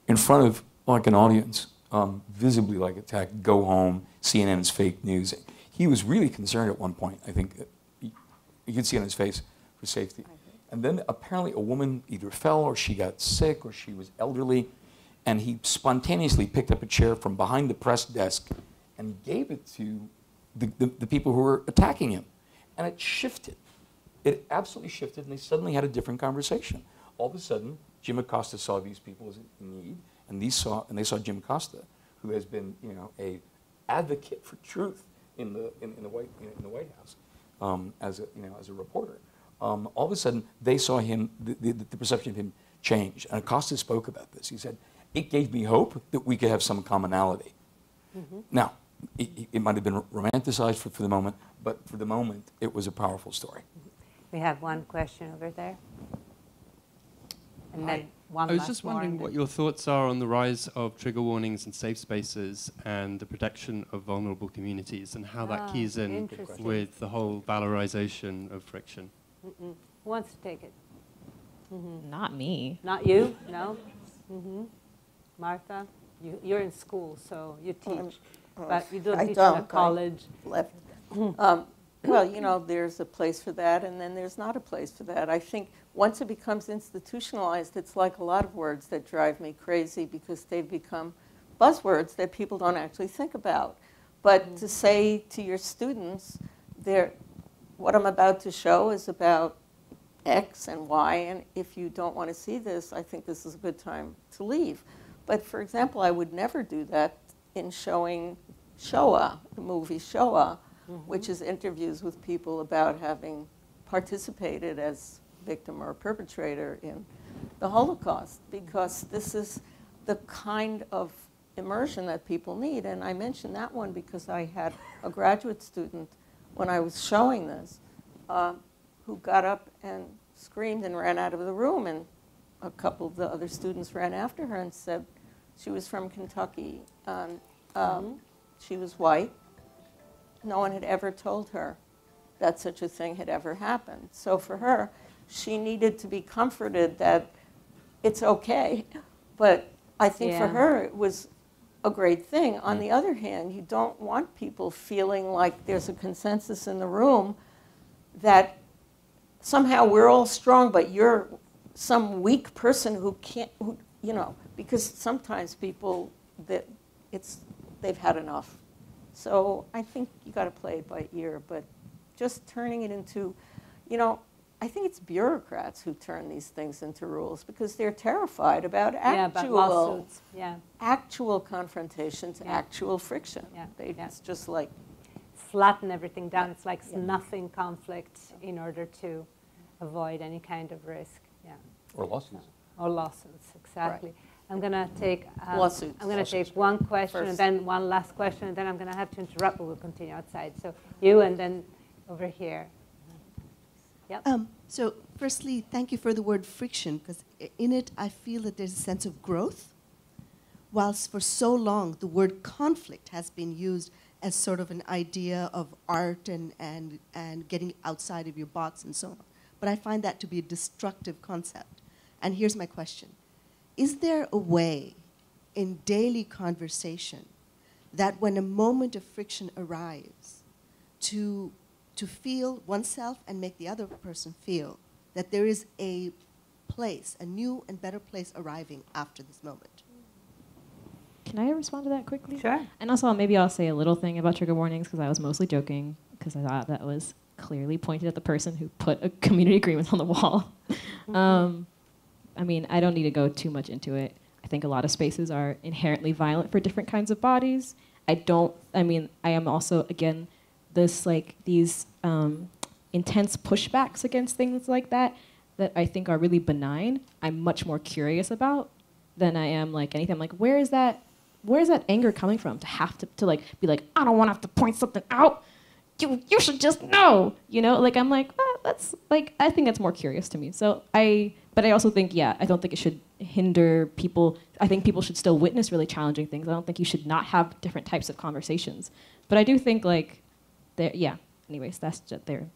in front of like an audience, um, visibly like attacked. Go home. CNN is fake news. He was really concerned at one point. I think uh, you, you could see on his face for safety. And then apparently a woman either fell or she got sick or she was elderly, and he spontaneously picked up a chair from behind the press desk and gave it to the, the, the people who were attacking him. And it shifted. It absolutely shifted, and they suddenly had a different conversation. All of a sudden, Jim Acosta saw these people as in need, and these saw and they saw Jim Acosta, who has been, you know, a advocate for truth in the in, in the White in the White House, um, as a you know as a reporter. Um, all of a sudden, they saw him. The, the, the perception of him change, and Acosta spoke about this. He said, "It gave me hope that we could have some commonality." Now, it, it- it might have been romanticized for, for the moment, but for the moment, it was a powerful story. We have one question over there. And then one I was last just wondering what your thoughts are on the rise of trigger warnings and safe spaces and the protection of vulnerable communities and how Ah, that keys in with the whole valorization of friction. Mm-mm. Who wants to take it? Mhm. Not me. Not you? No? hmm Martha? You, you're in school, so you I'm- teach. But you don't I teach in a don't, I college. Left. Um, Well, you know, there's a place for that, and then there's not a place for that. I think once it becomes institutionalized, it's like a lot of words that drive me crazy because they've become buzzwords that people don't actually think about. But to say to your students, they're, what I'm about to show is about X and Y, and if you don't want to see this, I think this is a good time to leave. But for example, I would never do that in showing Shoah, the movie Shoah, mm-hmm. which is interviews with people about having participated as victim or perpetrator in the Holocaust, because this is the kind of immersion that people need. And I mentioned that one because I had a graduate student when I was showing this uh, who got up and screamed and ran out of the room. And a couple of the other students ran after her and said she was from Kentucky. And, um, She was white. No one had ever told her that such a thing had ever happened. So for her, she needed to be comforted that it's okay. (laughs) But I think for her, it was a great thing. On mm. the other hand, you don't want people feeling like there's a consensus in the room that somehow we're all strong, but you're some weak person who can't, who, you know, because sometimes people that it's they've had enough. So I think you got to play it by ear, but just turning it into, you know, I think it's bureaucrats who turn these things into rules because they're terrified about Yeah, about actual lawsuits, yeah. actual confrontations, Yeah. actual friction. Yeah, They, yeah. It's just like Flatten everything down. It's like Yeah. nothing conflict in order to avoid any kind of risk. Yeah. Or lawsuits. Or lawsuits, exactly. I'm going to take um, Lawsuits. I'm going to take one question and then one last question, and then I'm going to have to interrupt, but we'll continue outside. So you and then over here. Yep. Um, so, firstly, thank you for the word friction, because in it I feel that there's a sense of growth, whilst for so long the word conflict has been used as sort of an idea of art and, and, and getting outside of your box and so on. But I find that to be a destructive concept. And here's my question Is there a way in daily conversation that when a moment of friction arrives, to, to feel oneself and make the other person feel that there is a place, a new and better place arriving after this moment. Can I respond to that quickly? Sure. And also, maybe I'll say a little thing about trigger warnings because I was mostly joking because I thought that was clearly pointed at the person who put a community (laughs) agreement on the wall. um, I mean, I don't need to go too much into it. I think a lot of spaces are inherently violent for different kinds of bodies. I don't, I mean, I am also, again, this like these um, intense pushbacks against things like that that I think are really benign. I'm much more curious about than I am like anything. I'm like, where is that where's that anger coming from to have to, to like be like, I don't want to have to point something out. You, you should just know, you know, like I'm like, ah, that's like, I think that's more curious to me. So I, but I also think, yeah, I don't think it should hinder people. I think people should still witness really challenging things. I don't think you should not have different types of conversations. But I do think like, there, yeah. Anyways, that's just there.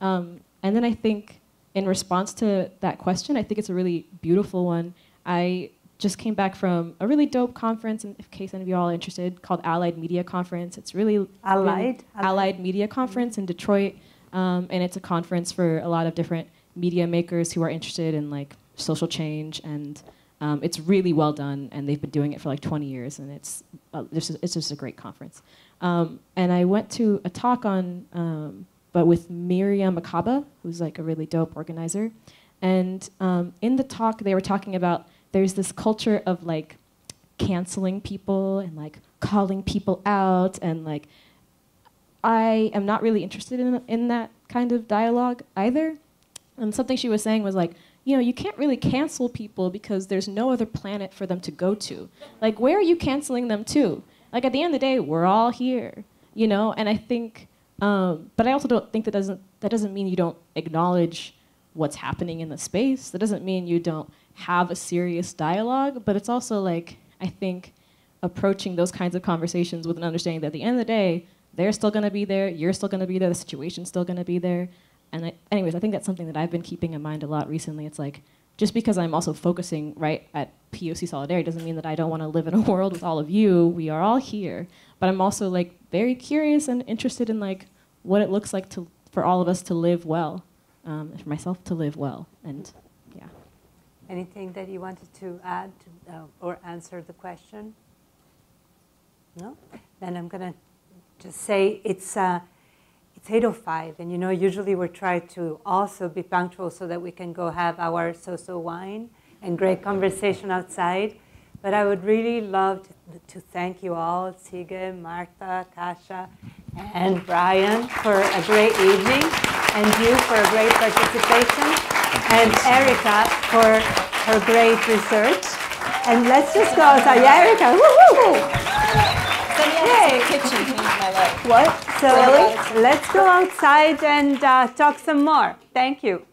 Um, and then I think in response to that question, I think it's a really beautiful one. I just came back from a really dope conference, in case any of you all are interested, called Allied Media Conference. It's really Allied? really Allied Media Conference in Detroit, um, and it's a conference for a lot of different media makers who are interested in like social change, and um, it's really well done. And they've been doing it for like 20 years, and it's uh, it's, just, it's just a great conference. Um, and I went to a talk on, um, but with Mariame Kaba, who's like a really dope organizer. And um, in the talk, they were talking about there's this culture of like canceling people and like calling people out and like I am not really interested in in that kind of dialogue either. And something she was saying was like, you know, you can't really cancel people because there's no other planet for them to go to. Like, where are you canceling them to? Like, at the end of the day, we're all here, you know. And I think, um, but I also don't think that doesn't that doesn't mean you don't acknowledge what's happening in the space. That doesn't mean you don't have a serious dialogue, but it's also like I think approaching those kinds of conversations with an understanding that at the end of the day, they're still going to be there, you're still going to be there, the situation's still going to be there. And I, anyways, I think that's something that I've been keeping in mind a lot recently. It's like just because I'm also focusing right at POC solidarity doesn't mean that I don't want to live in a (laughs) world with all of you. We are all here, but I'm also like very curious and interested in like what it looks like to for all of us to live well, um, for myself to live well, and yeah. Anything that you wanted to add to, uh, or answer the question? No? Then I'm going to just say it's, uh, it's 8.05, and you know, usually we try to also be punctual so that we can go have our so-so wine and great conversation outside. But I would really love to, to thank you all, Tsige, Martha, Kasia, and Brian for a great evening, and you for a great participation and Erica for her great research. And let's just go outside. Yeah, Erica. Woo, woo, woo. My life. What? So let's go outside and uh, talk some more. Thank you.